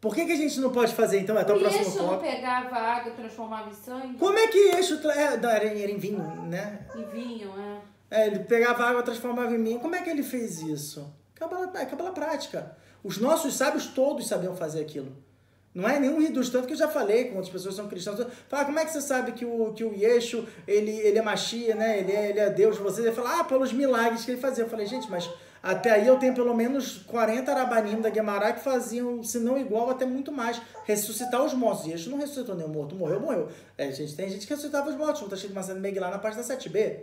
Por que, que a gente não pode fazer, então? Até o E próximo Yeshua não pegava água e transformava em sangue? Como é que eixo. Tra... É, era, em- era em vinho, né? E vinho, é. É, ele pegava água, transformava em vinho. Como é que ele fez isso? Cabala, é cabala prática. Os nossos sábios todos sabiam fazer aquilo. Não é nenhum reduz, tanto que eu já falei com outras pessoas que são cristãs. Fala, como é que você sabe que o, que o Yeshua, ele, ele é Machia, né? Ele é, ele é Deus de vocês? Ele fala, ah, pelos milagres que ele fazia. Eu falei, gente, mas Até aí eu tenho pelo menos 40 arabanim da Guemará que faziam, se não igual, até muito mais, ressuscitar os mortos. Este não ressuscitou nenhum morto, morreu, morreu. É, gente, tem gente que ressuscitava os mortos, tá cheio de Marcelo Meguilar na parte da 7B.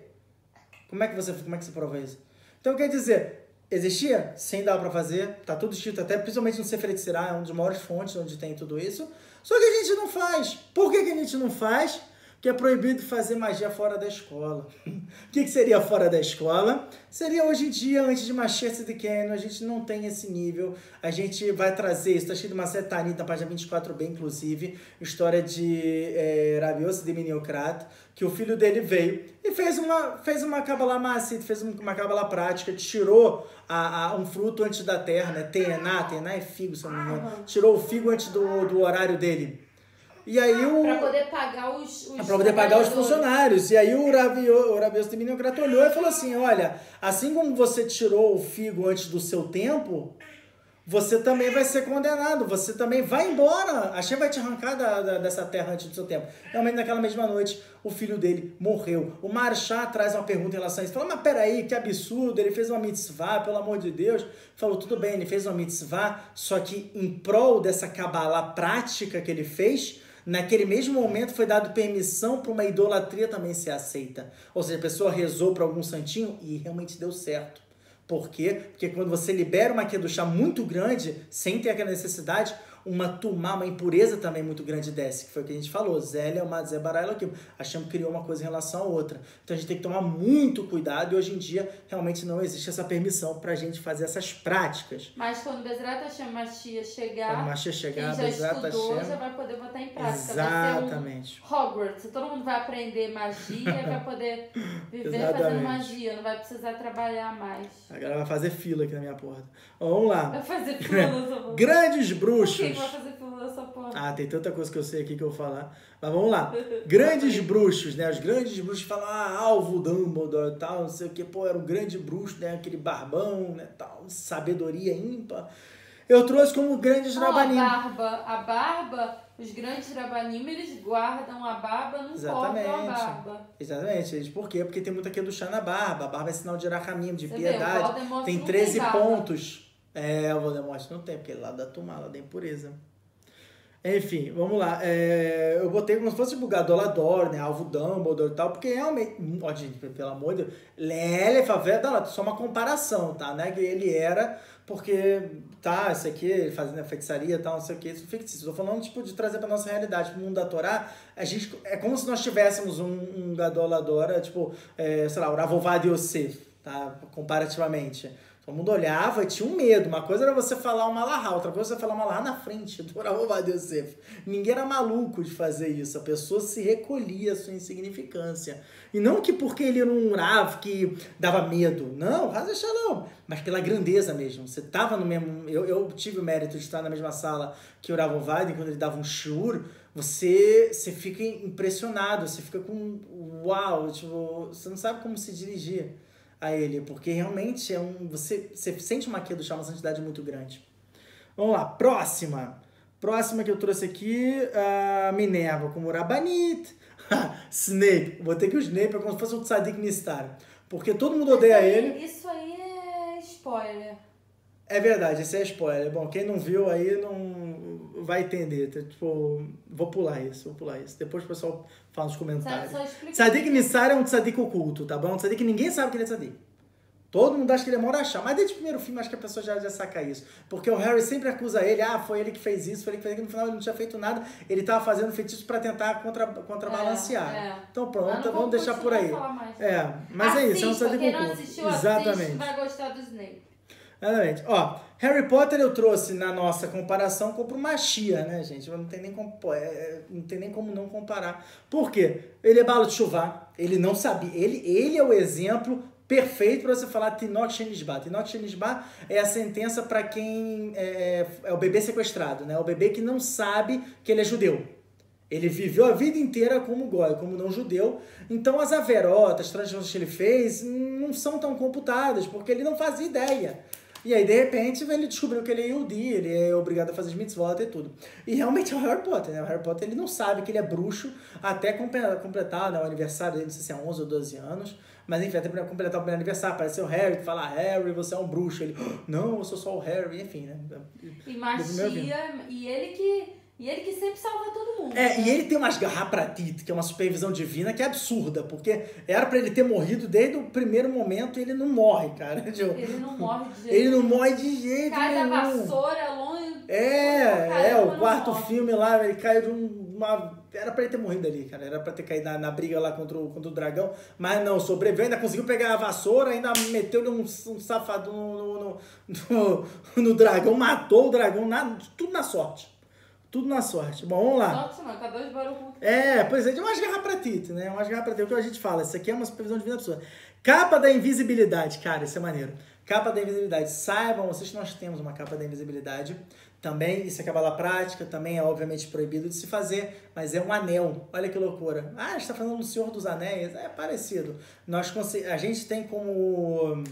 Como é que você, como é que você prova isso? Então quer dizer, existia? Sim, dava pra fazer, tá tudo escrito, até principalmente no Sefer Yetzirah, é uma das maiores fontes onde tem tudo isso. Só que a gente não faz. Por que, que a gente não faz? Que é proibido fazer magia fora da escola. o que, que, seria fora da escola? Seria hoje em dia, antes de Machete de Canon, a gente não tem esse nível. A gente vai trazer, isso está escrito uma Tanit, na página 24b, inclusive, história de é, Rabiose de Miniocrato, que o filho dele veio e fez uma, fez uma Kabbalah Massit, fez uma Kabbalah prática, tirou a, a, um fruto antes da terra, né? Tená, Tená é figo, se eu não me engano. Tirou o figo antes do, do horário dele. E aí o. Pra poder pagar os. os pra poder pagar os funcionários. E aí o Rabi, o Rabi Osteminocrato olhou e falou assim: olha, assim como você tirou o figo antes do seu tempo, você também vai ser condenado, você também vai embora. A Shem vai te arrancar da, da, dessa terra antes do seu tempo. Realmente, naquela mesma noite, o filho dele morreu. O Marchá traz uma pergunta em relação a isso. Fala, mas peraí, que absurdo, ele fez uma mitzvah, pelo amor de Deus. Falou, tudo bem, ele fez uma mitzvah, só que em prol dessa cabala prática que ele fez, naquele mesmo momento foi dado permissão para uma idolatria também ser aceita. Ou seja, a pessoa rezou para algum santinho e realmente deu certo. Por quê? Porque quando você libera uma chá muito grande, sem ter aquela necessidade, uma tumá, uma impureza também muito grande desce, que foi o que a gente falou. Zélia é uma Zebará Elohim. Hashem criou uma coisa em relação a outra. Então a gente tem que tomar muito cuidado e hoje em dia realmente não existe essa permissão para a gente fazer essas práticas. Mas quando Bezerra Hashem Machia chegar, quando Machia chegar, quem já estudou Hashem... já vai poder botar em prática. Exatamente. Um Hogwarts. Todo mundo vai aprender magia, vai poder viver fazendo magia, não vai precisar trabalhar mais. Agora vai fazer fila aqui na minha porta. Vamos lá. Vai fazer fila. Grandes bruxos porra? Ah, tem tanta coisa que eu sei aqui que eu vou falar. Mas vamos lá. Grandes bruxos, né? Os grandes bruxos falam, ah, alvo Dumbledore e tal, não sei o que. Pô, era um grande bruxo, né? Aquele barbão, né? Tal, sabedoria ímpar. Eu trouxe como grandes oh, rabanim. A barba, a barba, os grandes rabanim, eles guardam a barba, não Exatamente. cortam a barba. Exatamente. Por quê? Porque tem muito aqui do chá na barba. A barba é sinal de rahamim, de Você piedade. Vê, tem 13 tem pontos. É, o Voldemort não tem, porque ele é lá da turma, lá da impureza. Enfim, vamos lá. É, eu botei como se fosse tipo Gadolador, né? Alvo Dumbledore e tal, porque realmente, ó, gente, pelo amor de Deus, Lele Favela, só uma comparação, tá? Né? Que ele era, porque, tá, isso aqui, fazendo feitiçaria e tal, não sei o que, isso é fictício. Tô falando, tipo, de trazer pra nossa realidade, pro mundo da Torá, a gente, é como se nós tivéssemos um, um Gadolador, tipo, é, sei lá, o Ravovad Yosef, tá? Comparativamente Todo mundo olhava e tinha um medo. Uma coisa era você falar uma lahá, outra coisa era você falar uma lahá na frente do Rav Yosef. Ninguém era maluco de fazer isso. A pessoa se recolhia a sua insignificância. E não que porque ele era um Rav que dava medo. Não, Raza Shalom. Mas pela grandeza mesmo. Você tava no mesmo... Eu, eu tive o mérito de estar na mesma sala que o Rav quando ele dava um shur. Você, você fica impressionado. Você fica com... Uau! Tipo, você não sabe como se dirigir a ele, porque realmente é um. Você, você sente uma queda do uma santidade muito grande. Vamos lá, próxima. Próxima que eu trouxe aqui, a Minerva como Rabanit. Snape. Botei aqui o Snape é como se fosse um Tzadik Nistar. Porque todo mundo odeia aí, ele. Isso aí é spoiler. É verdade, esse é spoiler. Bom, quem não viu aí não vai entender. Tipo, vou pular isso, vou pular isso. Depois o pessoal fala nos comentários. Tzadik Nissar é um tzadik oculto, tá bom? Um tzadik que ninguém sabe que ele é tzadik. Todo mundo acha que ele é Morachá, mas desde o primeiro filme acho que a pessoa já, já saca isso. Porque o Harry sempre acusa ele, ah, foi ele que fez isso, foi ele que fez aquilo, no final ele não tinha feito nada, ele tava fazendo feitiço para tentar contra, contrabalancear. É, é. Então pronto, vamos deixar por aí. É, mas é isso, é um oculto. Exatamente. Assiste, vai gostar do Snape. Exatamente. Ó, Harry Potter eu trouxe na nossa comparação como Machia, né, gente? Não tem, nem como, é, é, não tem nem como não comparar. Por quê? Ele é balo de chuva, ele não sabia. Ele, ele é o exemplo perfeito para você falar Tinot Shenisba. Tinot Shenisba é a sentença para quem é, é, é, o bebê sequestrado, né? O bebê que não sabe que ele é judeu. Ele viveu a vida inteira como goi, como não judeu. Então as averotas, as que ele fez não são tão computadas, porque ele não fazia ideia. E aí, de repente, ele descobriu que ele é Yudi, ele é obrigado a fazer as mitzvot e tudo. E realmente é o Harry Potter, né? O Harry Potter ele não sabe que ele é bruxo até completar né, o aniversário dele, não sei se é 11 ou 12 anos. Mas enfim, até completar o primeiro aniversário, apareceu o Harry, que fala, Harry, você é um bruxo. Ele, não, eu sou só o Harry, enfim, né? E magia, e ele que e ele que sempre salva todo mundo. É, né? e ele tem umas garrapratite, que é uma supervisão divina, que é absurda, porque era para ele ter morrido desde o primeiro momento e ele não morre, cara. Ele não morre de jeito Ele não morre de jeito Cai nenhum. da vassoura longe. É, é, o quarto filme lá, ele caiu de uma. Era pra ele ter morrido ali, cara. Era pra ter caído na, na briga lá contra o, contra o dragão. Mas não, sobreviveu, ainda conseguiu pegar a vassoura, ainda meteu-lhe um, um safado no, no, no, no, dragão, matou o dragão, na, tudo na sorte. Tudo na sorte. Bom, vamos lá. Sorte não, cada dois barulhos. É, pois é, de umas garra pra Tite, né? Umas garra pra Tite. O que a gente fala? Isso aqui é uma supervisão divina pessoa. Capa da invisibilidade, cara, isso é maneiro. Capa da invisibilidade. Saibam vocês que nós temos uma capa da invisibilidade. Também, isso é cabala prática, também é obviamente proibido de se fazer, mas é um anel. Olha que loucura. Ah, a gente está falando do Senhor dos Anéis. É parecido. Nós, a gente tem como.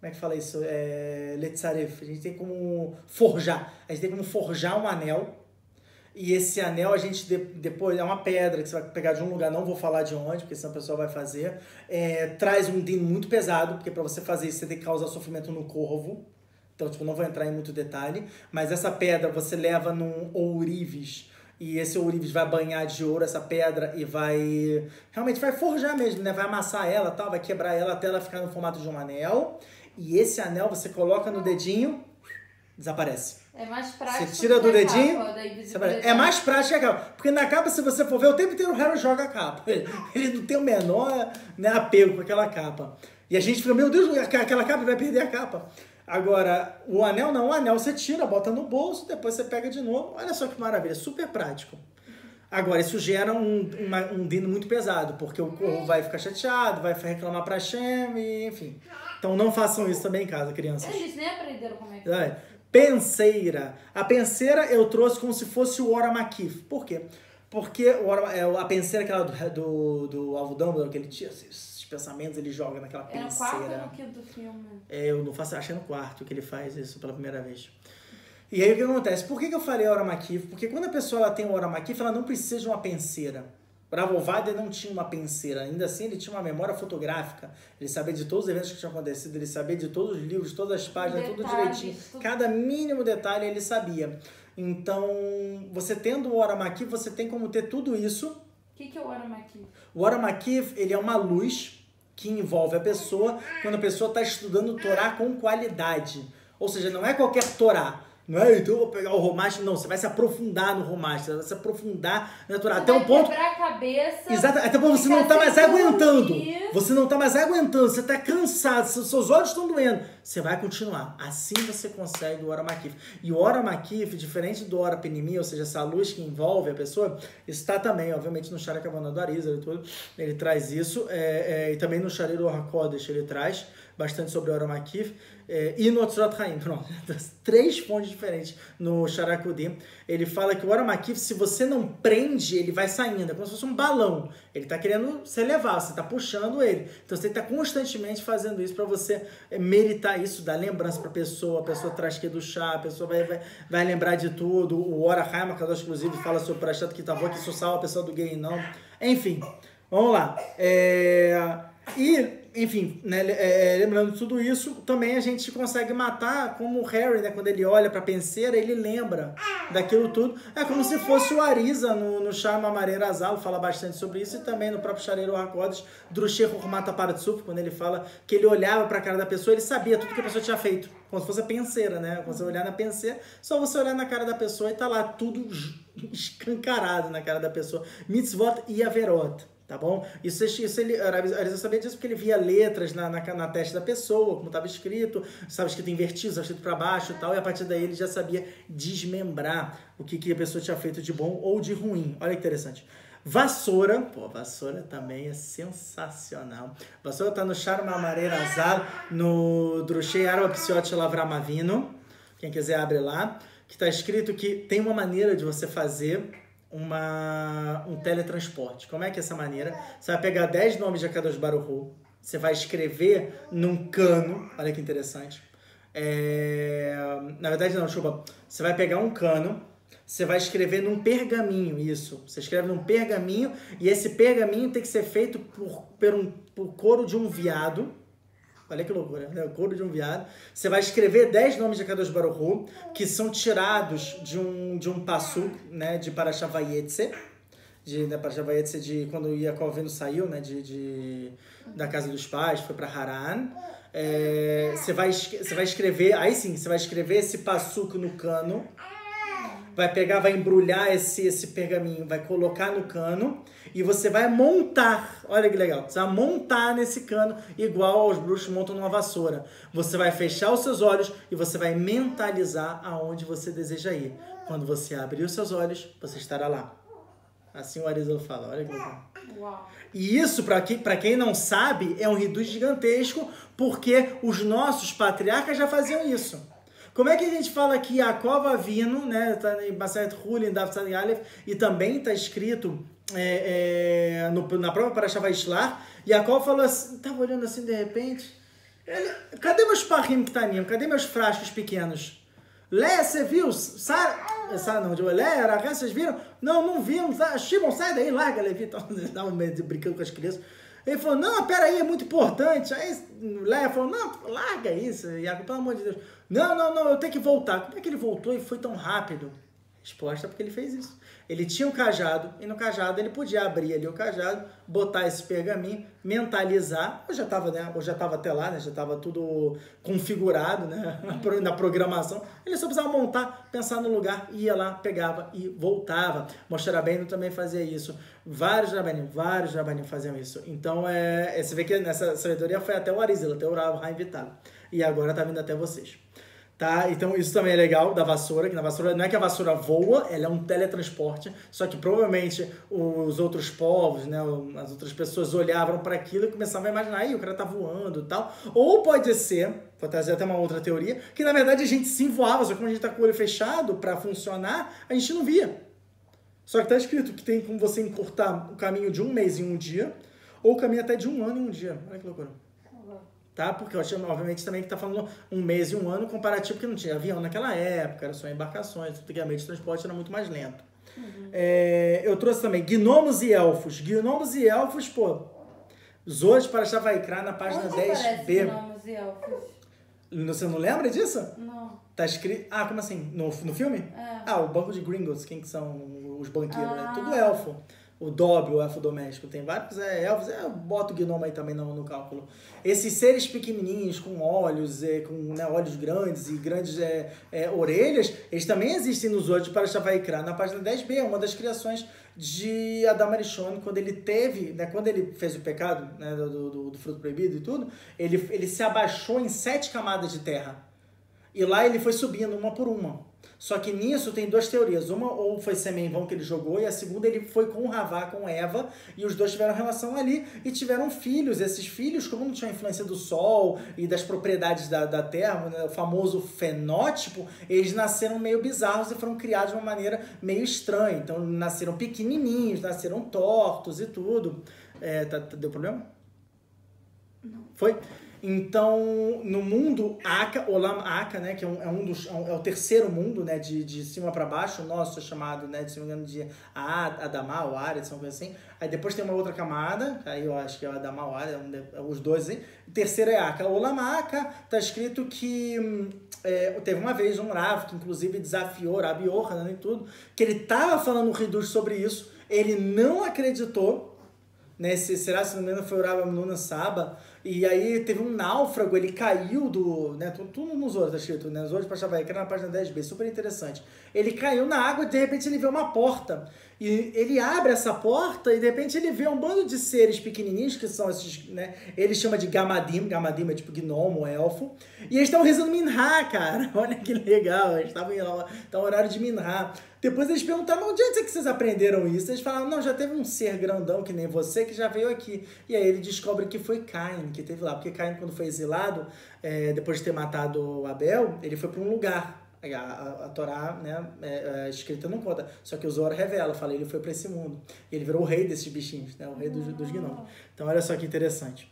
Como é que fala isso? É, Letzaref. A gente tem como forjar. A gente tem como forjar um anel e esse anel a gente de, depois é uma pedra que você vai pegar de um lugar, não vou falar de onde, porque senão a pessoa vai fazer. É, traz um din muito pesado, porque para você fazer isso você tem que causar sofrimento no corvo. Então, tipo, não vou entrar em muito detalhe. Mas essa pedra você leva num ourives. E esse ourives vai banhar de ouro essa pedra e vai. Realmente vai forjar mesmo, né? Vai amassar ela tal, vai quebrar ela até ela ficar no formato de um anel. E esse anel você coloca no dedinho, desaparece. É mais prático. Você tira do dedinho. é mais prático que a capa. Porque na capa, se você for ver, o tempo inteiro o Harry joga a capa. Ele, ele não tem o menor né, apego com aquela capa. E a gente fica, meu Deus, aquela capa vai perder a capa. Agora, o anel não, o anel você tira, bota no bolso, depois você pega de novo. Olha só que maravilha, super prático. Agora, isso gera um, uma, um dino muito pesado, porque o corvo vai ficar chateado, vai reclamar pra Shem, e, enfim. Então não façam isso também em casa, crianças. Eles nem aprenderam como é que é. Penseira. A penseira eu trouxe como se fosse o Oramakif. Por quê? Porque o Ora, é, a penseira aquela do, do, do Alvo que ele tinha esses pensamentos, ele joga naquela penseira. É no quarto ou no quinto do filme? É, eu não faço, acho que é no quarto que ele faz isso pela primeira vez. E aí o que acontece? Por que, que eu falei Oramakif? Porque quando a pessoa ela tem o Oramakif, ela não precisa de uma penseira. Bravovader não tinha uma penseira, ainda assim ele tinha uma memória fotográfica. Ele sabia de todos os eventos que tinham acontecido, ele sabia de todos os livros, todas as páginas, Detalhes, tudo direitinho. Tudo... Cada mínimo detalhe ele sabia. Então, você tendo o Oramaki, você tem como ter tudo isso. O que, que é o Oramaki? O Oramaki, ele é uma luz que envolve a pessoa quando a pessoa está estudando Torá com qualidade. Ou seja, não é qualquer Torá não é, então eu vou pegar o romache. Não, você vai se aprofundar no romache, você vai se aprofundar na Torá. Até um ponto. a cabeça. Exato, até ponto você não tá mais aguentando. Você não tá mais aguentando, você tá cansado, seus olhos estão doendo. Você vai continuar. Assim você consegue o Ora Makif. E o Ora Makif, diferente do Ora Penimi, ou seja, essa luz que envolve a pessoa, está também, obviamente, no Shara Kavana do Arizal e tudo. Ele traz isso. É, é, e também no Shareiro Hakodesh ele traz bastante sobre o Ora Makif é, e no Otzrot Haim, pronto, três fontes diferentes no Sharakudim. Ele fala que o Aramakif, se você não prende, ele vai saindo, é como se fosse um balão. Ele está querendo se elevar, você está puxando ele. Então você está constantemente fazendo isso para você é, meritar isso, dar lembrança para a pessoa, a pessoa traz que do chá, a pessoa vai, vai, vai lembrar de tudo. O Ora Haim, que inclusive fala sobre o Prashat Kitavó, que isso salva a pessoa do gay, não. Enfim, vamos lá. É... E enfim, né, é, lembrando de tudo isso, também a gente consegue matar como o Harry, né, quando ele olha pra penseira, ele lembra daquilo tudo. É como se fosse o Arisa no, no Charma Mareira Azal, fala bastante sobre isso, e também no próprio Chareiro Arcodes, Drushe Hormata Paratsuf, quando ele fala que ele olhava pra cara da pessoa, ele sabia tudo que a pessoa tinha feito. Como se fosse a penseira, né? Quando você olhar na penseira, só você olhar na cara da pessoa e tá lá tudo escancarado na cara da pessoa. Mitzvot e Averot tá bom? Isso, isso ele, Arisa sabia disso porque ele via letras na, na, na testa da pessoa, como estava escrito, estava escrito invertido, estava escrito para baixo e tal, e a partir daí ele já sabia desmembrar o que, que a pessoa tinha feito de bom ou de ruim. Olha que interessante. Vassoura, pô, vassoura também é sensacional. Vassoura tá no Charma Mareira Azar, no Drushei Arba Psiote Lavramavino. Quem quiser abre lá. Que tá escrito que tem uma maneira de você fazer uma, um teletransporte. Como é que é essa maneira? Você vai pegar 10 nomes de Akadosh Baruch você vai escrever num cano, olha que interessante, É... Na verdade, não, desculpa. Você vai pegar um cano, você vai escrever num pergaminho isso. Você escreve num pergaminho e esse pergaminho tem que ser feito por, por, um, por couro de um viado. Olha que loucura, né? O couro de um viado. Você vai escrever 10 nomes de Kadosh Baruch que são tirados de um, de um passo, né? De Parashavayetse. De né, Parashavayetse de quando Yaakov vindo saiu, né? De, de, da casa dos pais, foi para Haran. É, você, vai, você vai escrever, aí sim, você vai escrever esse passuco no cano, vai pegar, vai embrulhar esse, esse pergaminho, vai colocar no cano e você vai montar, olha que legal, você vai montar nesse cano igual aos bruxos montam numa vassoura. Você vai fechar os seus olhos e você vai mentalizar aonde você deseja ir. Quando você abrir os seus olhos, você estará lá. Assim o Arizal fala, olha que legal. Uau. E isso, para quem, quem não sabe, é um reduz gigantesco, porque os nossos patriarcas já faziam isso. Como é que a gente fala que Jacob vindo, né, tá em Maseret Hulin, Dav Aleph, e também está escrito é, é, no, na própria Parashá Vaishlar, Jacob falou assim, tava olhando assim de repente, ele, cadê meus parrim que tá Cadê meus frascos pequenos? Lé, você viu? Sara, Sara não, de Lé, Arahã, vocês viram? Não, não vimos. Ah, Shimon, sai daí, larga, Levi. Então, brincando com as crianças. Ele falou, não, peraí, é muito importante. Aí Léa falou, não, larga isso, Iago, pelo amor de Deus. Não, não, não, eu tenho que voltar. Como é que ele voltou e foi tão rápido? Resposta porque ele fez isso. Ele tinha um cajado e no cajado ele podia abrir ali o cajado, botar esse pergaminho, mentalizar. Eu já estava, né? Eu já estava até lá, né? Já estava tudo configurado, né? Na programação. Ele só precisava montar, pensar no lugar, ia lá, pegava e voltava. Moshe Rabbeinu também fazia isso. Vários Rabbeinu, vários Rabbeinu faziam isso. Então, é, você vê que nessa sabedoria foi até o Arizila, até o Rav Vital. E agora está vindo até vocês. Tá? Então isso também é legal da vassoura, que na vassoura não é que a vassoura voa, ela é um teletransporte, só que provavelmente os outros povos, né, as outras pessoas olhavam para aquilo e começavam a imaginar, aí o cara tá voando e tal. Ou pode ser, vou trazer até uma outra teoria, que na verdade a gente sim voava, só que quando a gente tá com o olho fechado para funcionar, a gente não via. Só que tá escrito que tem como você encurtar o caminho de um mês em um dia, ou o caminho até de um ano em um dia. Olha que loucura tá? Porque obviamente, também que está falando um mês e um ano comparativo, porque não tinha avião naquela época, era só embarcações, antigamente o transporte era muito mais lento. Uhum. É, eu trouxe também gnomos e elfos. Gnomos e elfos, pô, Zoas para Chavaicrá na página Onde 10b. Gnomos e elfos? Você não lembra disso? Não. Tá escrito. Ah, como assim? No, no filme? É. Ah, o banco de gringos, quem que são os banqueiros? É ah. É tudo elfo o Dobby, o elfo doméstico. Tem vários é, elfos, é, bota o gnomo aí também no, no cálculo. Esses seres pequenininhos, com olhos, é, com né, olhos grandes e grandes é, é, orelhas, eles também existem nos olhos para Shavaikra. Na página 10b, é uma das criações de Adam Arishon, quando ele teve, né, quando ele fez o pecado né, do, do, do fruto proibido e tudo, ele, ele se abaixou em sete camadas de terra. E lá ele foi subindo uma por uma. Só que nisso tem duas teorias. Uma ou foi semente vão que ele jogou, e a segunda ele foi com Ravá, com Eva, e os dois tiveram relação ali e tiveram filhos. Esses filhos, como não tinham influência do sol e das propriedades da, da terra, né, o famoso fenótipo, eles nasceram meio bizarros e foram criados de uma maneira meio estranha. Então nasceram pequenininhos, nasceram tortos e tudo. É, tá deu problema? Foi? Então, no mundo Aka, Olam Aka, né, que é um, é um dos é, é o terceiro mundo, né, de, de cima para baixo, o nosso é chamado, né, de se não me engano, de Adamá ou Ares, uma coisa assim. Aí depois tem uma outra camada, aí eu acho que é o Adamá ou Ares, é os dois aí. O terceiro é Aka. Olam Aka tá escrito que é, teve uma vez um Rav, que inclusive desafiou Rabi Yohanan e tudo, que ele tava falando o Reduz sobre isso, ele não acreditou, né, se, será, se não me engano, foi o Rav Amnuna Saba, e aí teve um náufrago, ele caiu do. Né, tudo nos outros tá escrito, né? Os outros para Chavaí, que era na página 10b, super interessante. Ele caiu na água e de repente ele vê uma porta. E ele abre essa porta e de repente ele vê um bando de seres pequenininhos, que são esses, né? Ele chama de Gamadim, Gamadim é tipo gnomo, elfo. E eles estão rezando Minha, cara. Olha que legal, eles estavam lá, tá horário de Minha. Depois eles perguntaram, onde é que vocês aprenderam isso? Eles falaram, não, já teve um ser grandão que nem você que já veio aqui. E aí ele descobre que foi Cain que teve lá. Porque Caim, quando foi exilado, é, depois de ter matado Abel, ele foi para um lugar a, a, a Torá, né, é, é, escrita não conta. Só que o Zohar revela, fala, ele foi para esse mundo. E ele virou o rei desses bichinhos, né, o rei dos, dos gnomos. Então, olha só que interessante.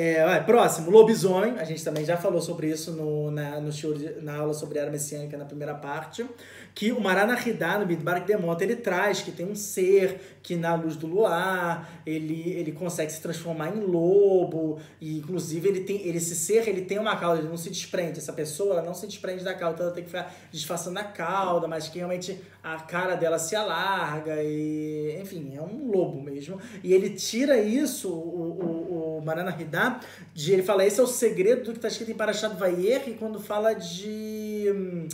É, vai, próximo, lobisomem. A gente também já falou sobre isso no, na, no show de- na aula sobre a era messiânica na primeira parte. Que o Maranahida, no Bidbar Demota, ele traz que tem um ser que na luz do luar, ele, ele consegue se transformar em lobo. E inclusive ele tem. Ele, esse ser ele tem uma cauda, ele não se desprende. Essa pessoa ela não se desprende da cauda, então ela tem que ficar disfarçando a cauda, mas que realmente a cara dela se alarga. E, enfim, é um lobo mesmo. E ele tira isso, o, o, o Maranahida, de ele fala, esse é o segredo do que está escrito em Parashat Vayer, e quando fala de...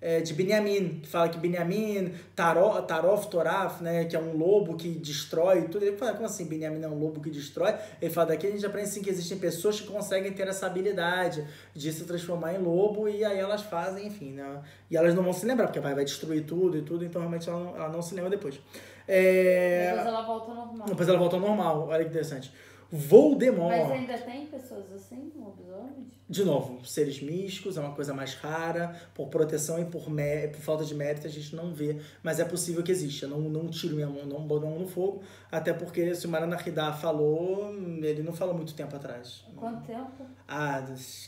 é, de Binyamin, que fala que Binyamin, Taro- Tarof, Toraf, né, que é um lobo que destrói tudo. Ele fala, como assim Binyamin é um lobo que destrói? Ele fala, daqui a gente aprende assim, que existem pessoas que conseguem ter essa habilidade de se transformar em lobo e aí elas fazem, enfim, né? E elas não vão se lembrar, porque vai, vai destruir tudo e tudo, então realmente ela não, ela não se lembra depois. É... Depois ela volta ao normal. Depois ela volta ao normal, olha que interessante. Voldemort. Mas ainda tem pessoas assim, lobisomens? De novo, seres místicos, é uma coisa mais rara, por proteção e por, mé- por falta de mérito a gente não vê, mas é possível que exista. Eu Não, não tiro minha mão, não boto a mão no fogo, até porque se o Maranahida falou, ele não falou muito tempo atrás. Quanto tempo? Ah,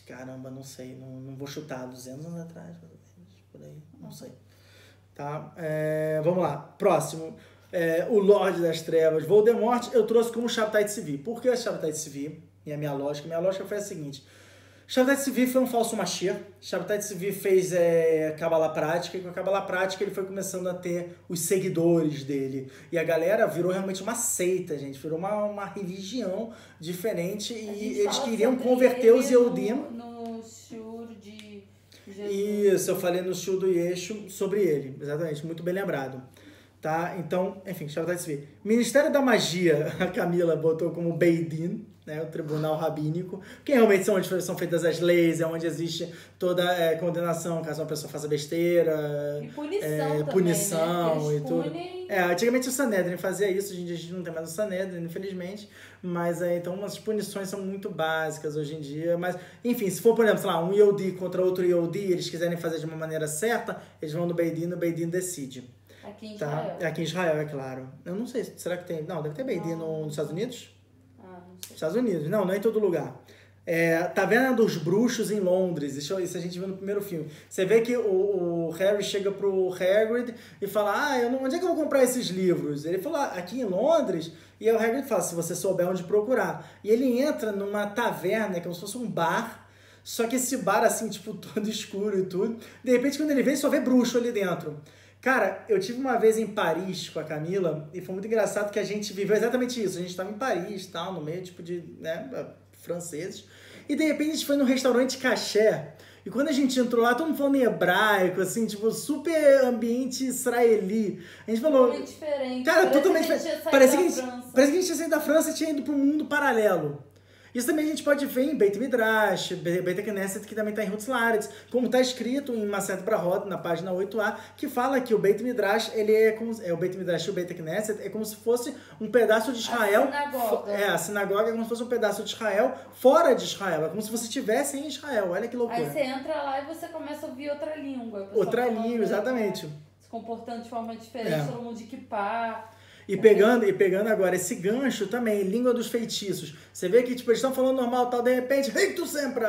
caramba, não sei, não, não vou chutar, 200 anos atrás, por aí, não sei. Tá, é, vamos lá, próximo. É, o Lorde das Trevas, Voldemort, eu trouxe como Shabtai Tzvi. Por que Shabtai Tzvi? E a minha lógica? Minha lógica foi a seguinte. Shabtai Tzvi foi um falso Mashiach. Shabtai Tzvi fez é, Kabbalah prática e com a Kabbalah prática ele foi começando a ter os seguidores dele. E a galera virou realmente uma seita, gente. Virou uma, uma religião diferente e eles queriam converter os Eudim. No, no shur de Jesus. Isso, eu falei no show do Yeshu sobre ele, exatamente, muito bem lembrado. Tá? Então, enfim, Shabbat Tzvi. Ministério da Magia, a Camila botou como Beidin, né, o tribunal rabínico, que realmente são onde são feitas as leis, é onde existe toda é, condenação caso uma pessoa faça besteira, E punição é, também, punição né? E tudo. punem- É, antigamente o Sanedrin fazia isso, hoje em dia a gente não tem mais o Sanedrin, infelizmente. Mas é, então as punições são muito básicas hoje em dia. Mas, enfim, se for, por exemplo, sei lá, um Yodi contra outro Yodi, eles quiserem fazer de uma maneira certa, eles vão no Beidin, no Beidin decide. Aqui em Tá? Israel. É aqui em Israel, é claro. Eu não sei, será que tem. Não, deve ter Beidin no- nos Estados Unidos? Ah, não sei. Estados Unidos, não, não é em todo lugar. É, Taverna dos Bruxos em Londres, isso, isso a gente viu no primeiro filme. Você vê que o, o Harry chega pro Hagrid e fala, ah, eu não, onde é que eu vou comprar esses livros? Ele fala, "Ah, aqui em Londres, e aí o Hagrid fala, se você souber onde procurar. E ele entra numa taverna, que é como se fosse um bar, só que esse bar, assim, tipo, todo escuro e tudo. De repente, quando ele vem, só vê bruxo ali dentro. Cara, eu tive uma vez em Paris com a Camila e foi muito engraçado que a gente viveu exatamente isso. A gente estava em Paris, tal, no meio tipo de, né, franceses. E de repente a gente foi num restaurante caché. E quando a gente entrou lá, todo mundo falando em hebraico, assim, tipo, super ambiente israeli. A gente falou, Totalmente diferente. Cara, Parece totalmente diferente. Parecia saído que, a da gente, parecia que a gente tinha saído da França e tinha ido para um mundo paralelo. Isso também a gente pode ver em Beit Midrash, Be- Beit Knesset, que também está em Rutz Laretz, como está escrito em Maset Brahot, na página 8a, que fala que o Beit Midrash, ele é como é o Beit Midrash e o Beit Knesset é como se fosse um pedaço de Israel. sinagoga. fo- É, a sinagoga é como se fosse um pedaço de Israel fora de Israel, é como se você estivesse em Israel. Olha que loucura. Aí você entra lá e você começa a ouvir outra língua. a Outra língua, né, exatamente. Se comportando de forma diferente, É. todo mundo de kipá. E pegando, e pegando agora esse gancho também, língua dos feitiços. Você vê que tipo, eles estão falando normal, tal, de repente, Rictus sempre,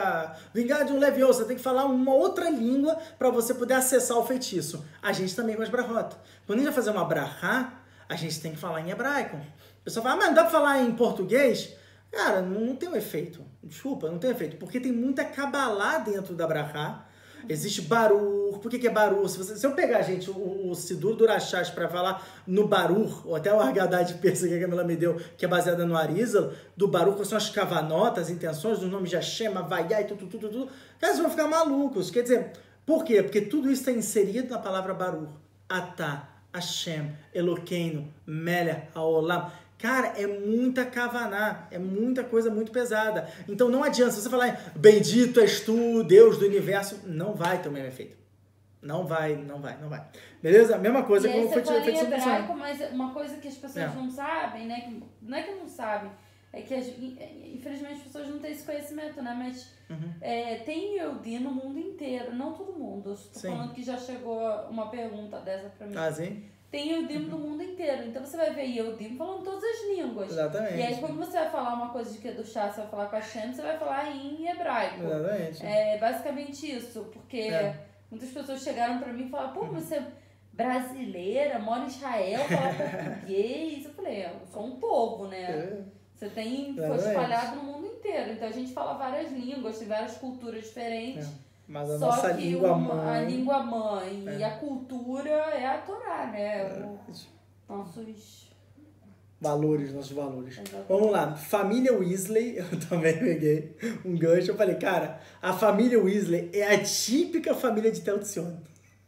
vingar de um levioso, você tem que falar uma outra língua para você poder acessar o feitiço. A gente também com as brahot. Quando a gente vai fazer uma brahá, a gente tem que falar em hebraico. O pessoal fala, ah, mas não dá pra falar em português? Cara, não, não tem um efeito. Desculpa, não tem efeito. Porque tem muita cabalá dentro da brahá. Existe barur. Por que, que é barur? Se, você- se eu pegar, gente, o, o Sidur Durachas para falar no barur, ou até o Argadá de Persa que a Camila me deu, que é baseada no Arizal, do barur, que são as cavanotas, as intenções, dos nomes de Hashem, Havaiá e tudo, tudo, tudo. Cara, vocês vão ficar malucos. Quer dizer, por quê? Porque tudo isso está inserido na palavra barur. Atá, Hashem, Eloqueino, Melech, Haolam. Cara, é muita kavaná, é muita coisa muito pesada. Então não adianta, se você falar bendito és tu, Deus do universo, não vai ter o mesmo efeito. Não vai, não vai, não vai. Beleza? Mesma coisa e com o feitiço hebraico, mas uma coisa que as pessoas É. não sabem, né? que- Não é que não sabem, é que as- infelizmente as pessoas não têm esse conhecimento, né? Mas Uhum. é, tem Yehudi no mundo inteiro, não todo mundo. Sim. falando que já chegou uma pergunta dessa pra mim. Ah, sim? Tem Eudim no mundo inteiro. Então você vai ver Eudim falando todas as línguas. Exatamente. E aí quando você vai falar uma coisa de que é do chá, você vai falar com a Shem, você vai falar em hebraico. Exatamente. É basicamente isso, porque É. muitas pessoas chegaram pra mim e falaram, pô, você é brasileira, mora em Israel, fala português. Eu falei, eu sou um povo, né? É. Você tem, foi espalhado no mundo inteiro. Então a gente fala várias línguas, tem várias culturas diferentes. Mas a Só nossa que língua uma- mãe. a língua mãe e É. a cultura é a Torá, né? O- nossos. Valores, nossos valores. Exatamente. Vamos lá, família Weasley, eu também peguei um gancho. Eu falei, cara, a família Weasley é a típica família de Telcione.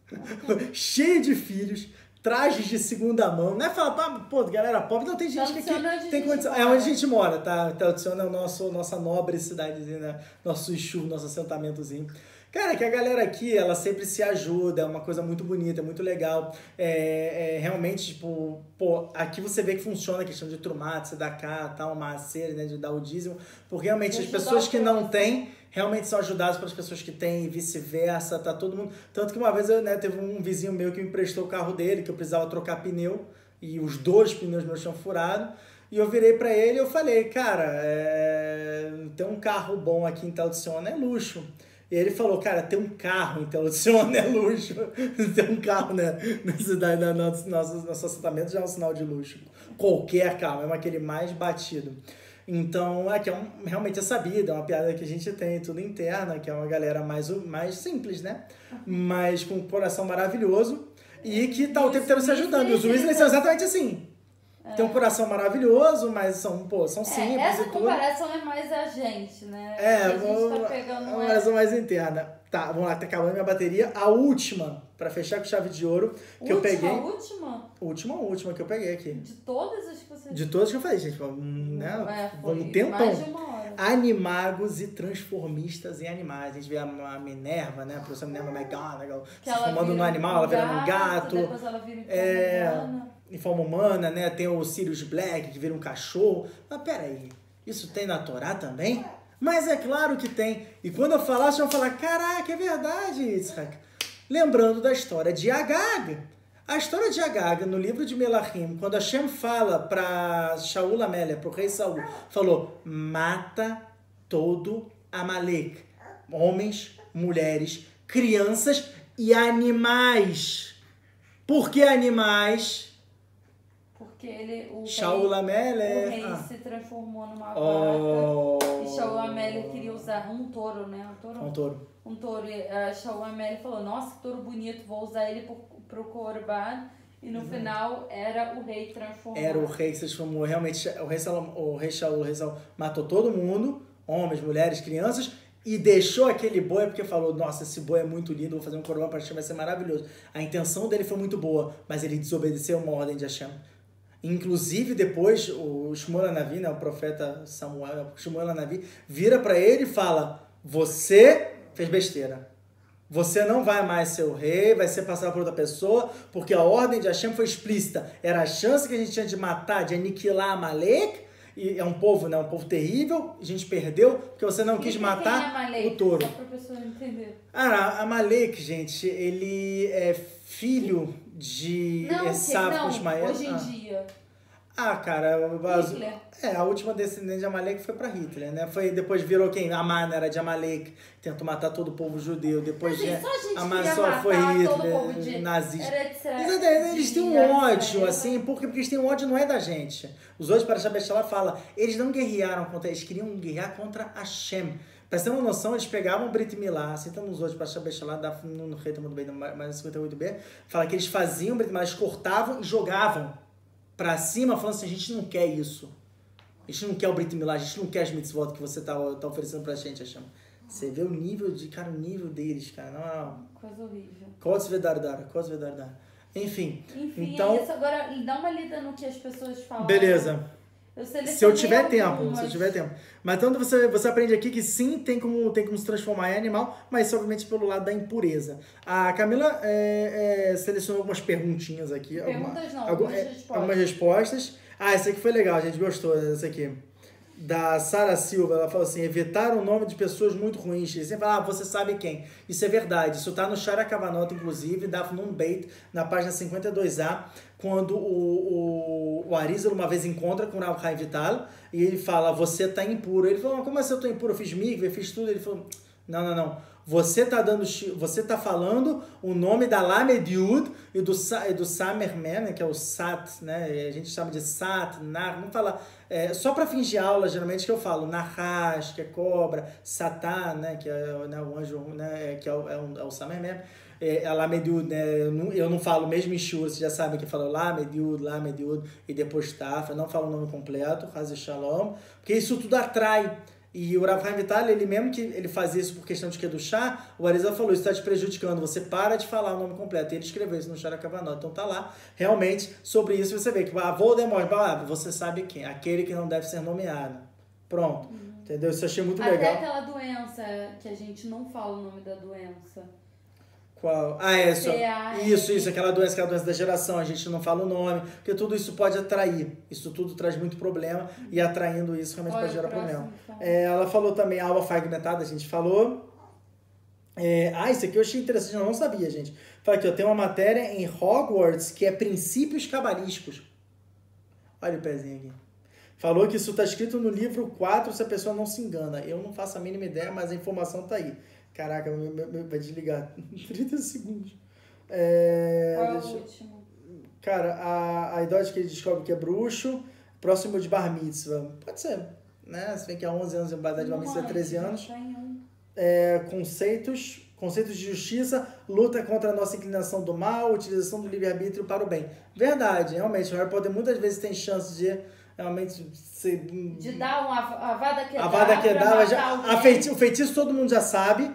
Cheia de filhos, trajes de segunda mão. Não é falar, "Pá, pô, galera pobre, não tem gente que é aqui a tem condição. É onde a gente mora, tá? Telcione é o nosso, nossa nobre cidadezinha, né? nosso chu, nosso assentamentozinho. Cara, que a galera aqui, ela sempre se ajuda, é uma coisa muito bonita, é muito legal. É, é realmente, tipo, pô, aqui você vê que funciona a questão de trumar, de dar tal, uma cera, né, de dar o dízimo, porque realmente De as pessoas que não têm, realmente são ajudadas pelas pessoas que têm e vice-versa, tá todo mundo. Tanto que uma vez eu, né, teve um vizinho meu que me emprestou o carro dele, que eu precisava trocar pneu, e os dois pneus meus tinham furado. E eu virei pra ele e eu falei, cara, é... ter um carro bom aqui em Teldiciona é luxo. E ele falou, cara, ter um carro em Teldiciona é luxo. ter um carro, né, na cidade, na nosso, nosso, assentamento já é um sinal de luxo. Qualquer carro, mesmo aquele mais batido. Então, aqui é um, realmente é sabido, é uma piada que a gente tem, tudo interna, que é uma galera mais, mais simples, né? Mas com um coração maravilhoso e que tá o tempo inteiro se ajudando. E os Weasley são exatamente assim. Tem um coração maravilhoso, mas são, pô, são É, simples essa e tudo. comparação é mais a gente, né? É, a gente vamos, tá pegando uma é, coração mais interna. Tá, vamos lá, tá acabando minha bateria. A última, pra fechar com chave de ouro, que eu última, peguei. última Última, última que eu peguei aqui. de todas as que você De todas que eu falei, gente. Vamos, né? É, foi vamos tempão. mais de uma hora. Animagos e transformistas em animais. A gente vê a, a Minerva, né? A professora Minerva McGonagall se ela vira no animal, um ela vira um gato. Depois ela vira em É. em forma humana, né? Tem o Sirius Black, que vira um cachorro. Mas peraí, isso tem na Torá também? Mas é claro que tem. E quando eu falar, vão falar, caraca, é verdade, Isaac. Lembrando da história de Agag. A história de Agag, no livro de Melachim, quando Hashem fala para Shaul Amélia, para o rei Saul, falou, mata todo Amalek. Homens, mulheres, crianças e animais. Por que animais? Porque ele, o Shaul rei, Amélia. o rei Ah. se transformou numa vaca. Oh. E Shaul Amélia queria usar um touro, né? Um touro. Um touro. Um touro. E a Shaul Amélia falou, nossa, que touro bonito, vou usar ele pro, pro Corban. E no final era o rei transformado. Uhum. Era o rei que se transformou. Realmente, o rei, Salom, o rei Shaul, o rei matou todo mundo, homens, mulheres, crianças, e deixou aquele boi porque falou: Nossa, esse boi é muito lindo, vou fazer um corban para Hashem, vai ser maravilhoso. A intenção dele foi muito boa, mas ele desobedeceu uma ordem de Hashem. Inclusive, depois, o Shmuel Anavi, né, o profeta Samuel, Shmuel vira para ele e fala: Você fez besteira. Você não vai mais ser o rei, vai ser passado por outra pessoa, porque a ordem de Hashem foi explícita. Era a chance que a gente tinha de matar, de aniquilar Amalek, e é um povo, né, um povo terrível, a gente perdeu porque você não quis matar é o touro. Só pra pessoa entender. Ah, Amalek, gente, ele é filho de Não, não, Ismael. hoje em ah. dia. Ah, cara, as- é, a última descendente de Amalek foi pra Hitler, né? Foi, depois virou quem? Aman era de Amalek, tentou matar todo o povo judeu. Depois Gente, de Aman só foi Hitler, de nazista. Exatamente, eles têm um ódio, assim, por quê? Porque eles têm um ódio não é da gente. Os outros para Shabbat fala, eles não guerrearam contra, eles queriam guerrear contra Hashem. Pra você ter uma noção, eles pegavam o Brit Milá, então nos outros para Shabbat não, não reita muito bem, mas 58b, fala que eles faziam Brit Milá, eles cortavam e jogavam pra cima, falando assim, a gente não quer isso. A gente não quer o Brit Milá, a gente não quer as mitzvot que você tá, tá oferecendo pra gente, Hashem. Você vê o nível de, cara, o nível deles, cara, não, não. Coisa horrível. Kos Vedardar, Kos Vedardar. Enfim, Enfim, então, é isso. Agora, dá uma lida no que as pessoas falam. beleza. Eu Se eu tiver tempo, algumas. se eu tiver tempo. Mas então você, você aprende aqui que sim, tem como, tem como se transformar em animal, mas obviamente pelo lado da impureza. A Camila é, é, selecionou algumas perguntinhas aqui. Perguntas alguma- não, algum- algumas é, respostas. algumas respostas. Ah, essa aqui foi legal, a gente gostou dessa aqui. Da Sara Silva, ela falou assim, evitar o nome de pessoas muito ruins. Ele sempre fala, ah, você sabe quem. Isso é verdade. Isso tá no Shara inclusive, da Num Beit, na página 52A, quando o, o, o Arizal uma vez encontra com o Rav Vital e ele fala, você tá impuro. Ele falou, como assim eu tô impuro? Eu fiz mikve, eu fiz tudo. Ele falou, não, não, não. Você tá dando, você tá falando o nome da Lamed Yud e do, e do Samerman, que é o Sat, né? A gente chama de Sat, Nar, vamos falar. É, só para fins de aula, geralmente, que eu falo Nahash, que é cobra, Satã, né? Que é né, o anjo, né? Que é o, é o, é o. É, a Lamed Yud, né? Eu não, eu não falo mesmo em Shur, vocês já sabem que fala Lamed Yud, Lamed Yud e depois Tafa. Eu não falo o nome completo, Hazi Shalom, porque isso tudo atrai. E o Rav Haim Vital, ele mesmo que ele fazia isso por questão de que é do chá, o Arizal falou, isso está te prejudicando, você para de falar o nome completo. E ele escreveu isso no Shara Kavanot. Então tá lá, realmente, sobre isso você vê que a ah, Voldemort, ah, você sabe quem? Aquele que não deve ser nomeado. Pronto. Uhum. Entendeu? Isso eu achei muito Até legal. Até aquela doença que a gente não fala o nome da doença. Qual? Ah, é, só, isso, isso, aquela doença, aquela doença da geração, a gente não fala o nome, porque tudo isso pode atrair. Isso tudo traz muito problema e atraindo isso realmente Olha pode gerar problema. É, ela falou também a alma fragmentada, a gente falou. É, ah, isso aqui eu achei interessante, eu não sabia, gente. Fala aqui, ó, tem uma matéria em Hogwarts que é princípios cabalísticos. Olha o pezinho aqui. Falou que isso está escrito no livro 4, se a pessoa não se engana. Eu não faço a mínima ideia, mas a informação está aí. Caraca, vai desligar. 30 segundos. É, Qual é o último? Cara, a, a idade que ele descobre que é bruxo, próximo de bar mitzvah. Pode ser, né? Se bem que há 11 anos, a idade de bar mitzvah é 13 anos. É, conceitos, conceitos de justiça, luta contra a nossa inclinação do mal, utilização do livre-arbítrio para o bem. Verdade, realmente. O Harry Potter muitas vezes tem chance de realmente ser... De dar uma avada que A avada que dá, já, a feiti o feitiço todo mundo já sabe,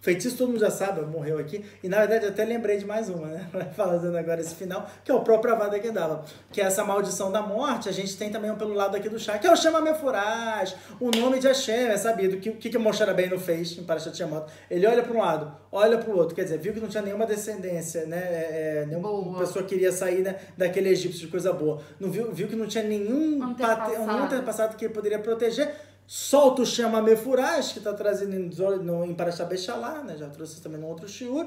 Feitiço todo mundo já sabe, morreu aqui. E na verdade eu até lembrei de mais uma, né? Falando agora esse final, que é o próprio Avada Kedavra. Que é essa maldição da morte, a gente tem também pelo lado aqui do chá, que é o Chama Mefuraj, o nome de Hashem, é sabido. O que, que, que Moshe Rabbeinu fez em Parashat Shemot? Ele olha para um lado, olha para o outro, quer dizer, viu que não tinha nenhuma descendência, né? É, é nenhuma pessoa queria sair né, daquele egípcio de coisa boa. Não viu, viu que não tinha nenhum antepassado, um antepassado que poderia proteger solta o chama Mefurash, que está trazendo no, em Parashat Bechalá, né? já trouxe também no outro shiur.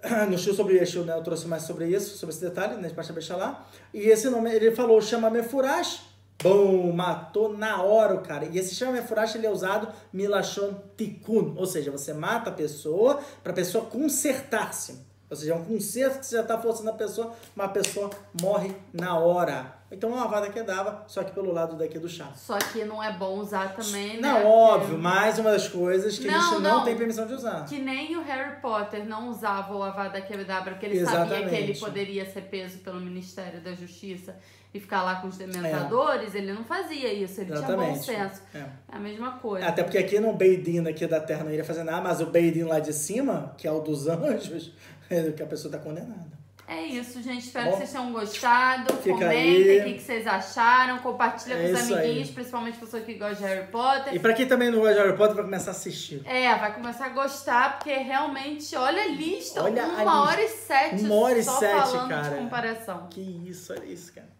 No shiur sobre Yeshua, né? eu trouxe mais sobre isso, sobre esse detalhe, né? de Parashat Bechalá. E esse nome, ele falou chama Mefurash, bom, matou na hora o cara. E esse chama Mefurash, ele é usado Milachon Tikkun, ou seja, você mata a pessoa para a pessoa consertar-se. Ou seja, é um conserto que você já está forçando a pessoa, mas a pessoa morre na hora. Então é uma vada que dava, só que pelo lado daqui do chá. Só que não é bom usar também, né? Não, óbvio, mais uma das coisas que não, a gente não, não, tem permissão de usar. Que nem o Harry Potter não usava o Avada Kedavra, porque ele Exatamente. sabia que ele poderia ser preso pelo Ministério da Justiça e ficar lá com os dementadores, é. ele não fazia isso, ele Exatamente. tinha bom senso. É. é. a mesma coisa. Até porque aqui no Beidin aqui da Terra não iria fazer nada, mas o Beidin lá de cima, que é o dos anjos, é que a pessoa está condenada. É isso, gente. Espero Bom, que vocês tenham gostado. Comentem o que, que vocês acharam. Compartilha é com os amiguinhos, aí. principalmente pessoas que gostam de Harry Potter. E pra quem também não gosta de Harry Potter, vai começar a assistir. É, vai começar a gostar, porque realmente, olha a lista. Olha uma a hora lista. e sete Uma hora e só sete, falando cara. de comparação. Que isso, olha isso, cara.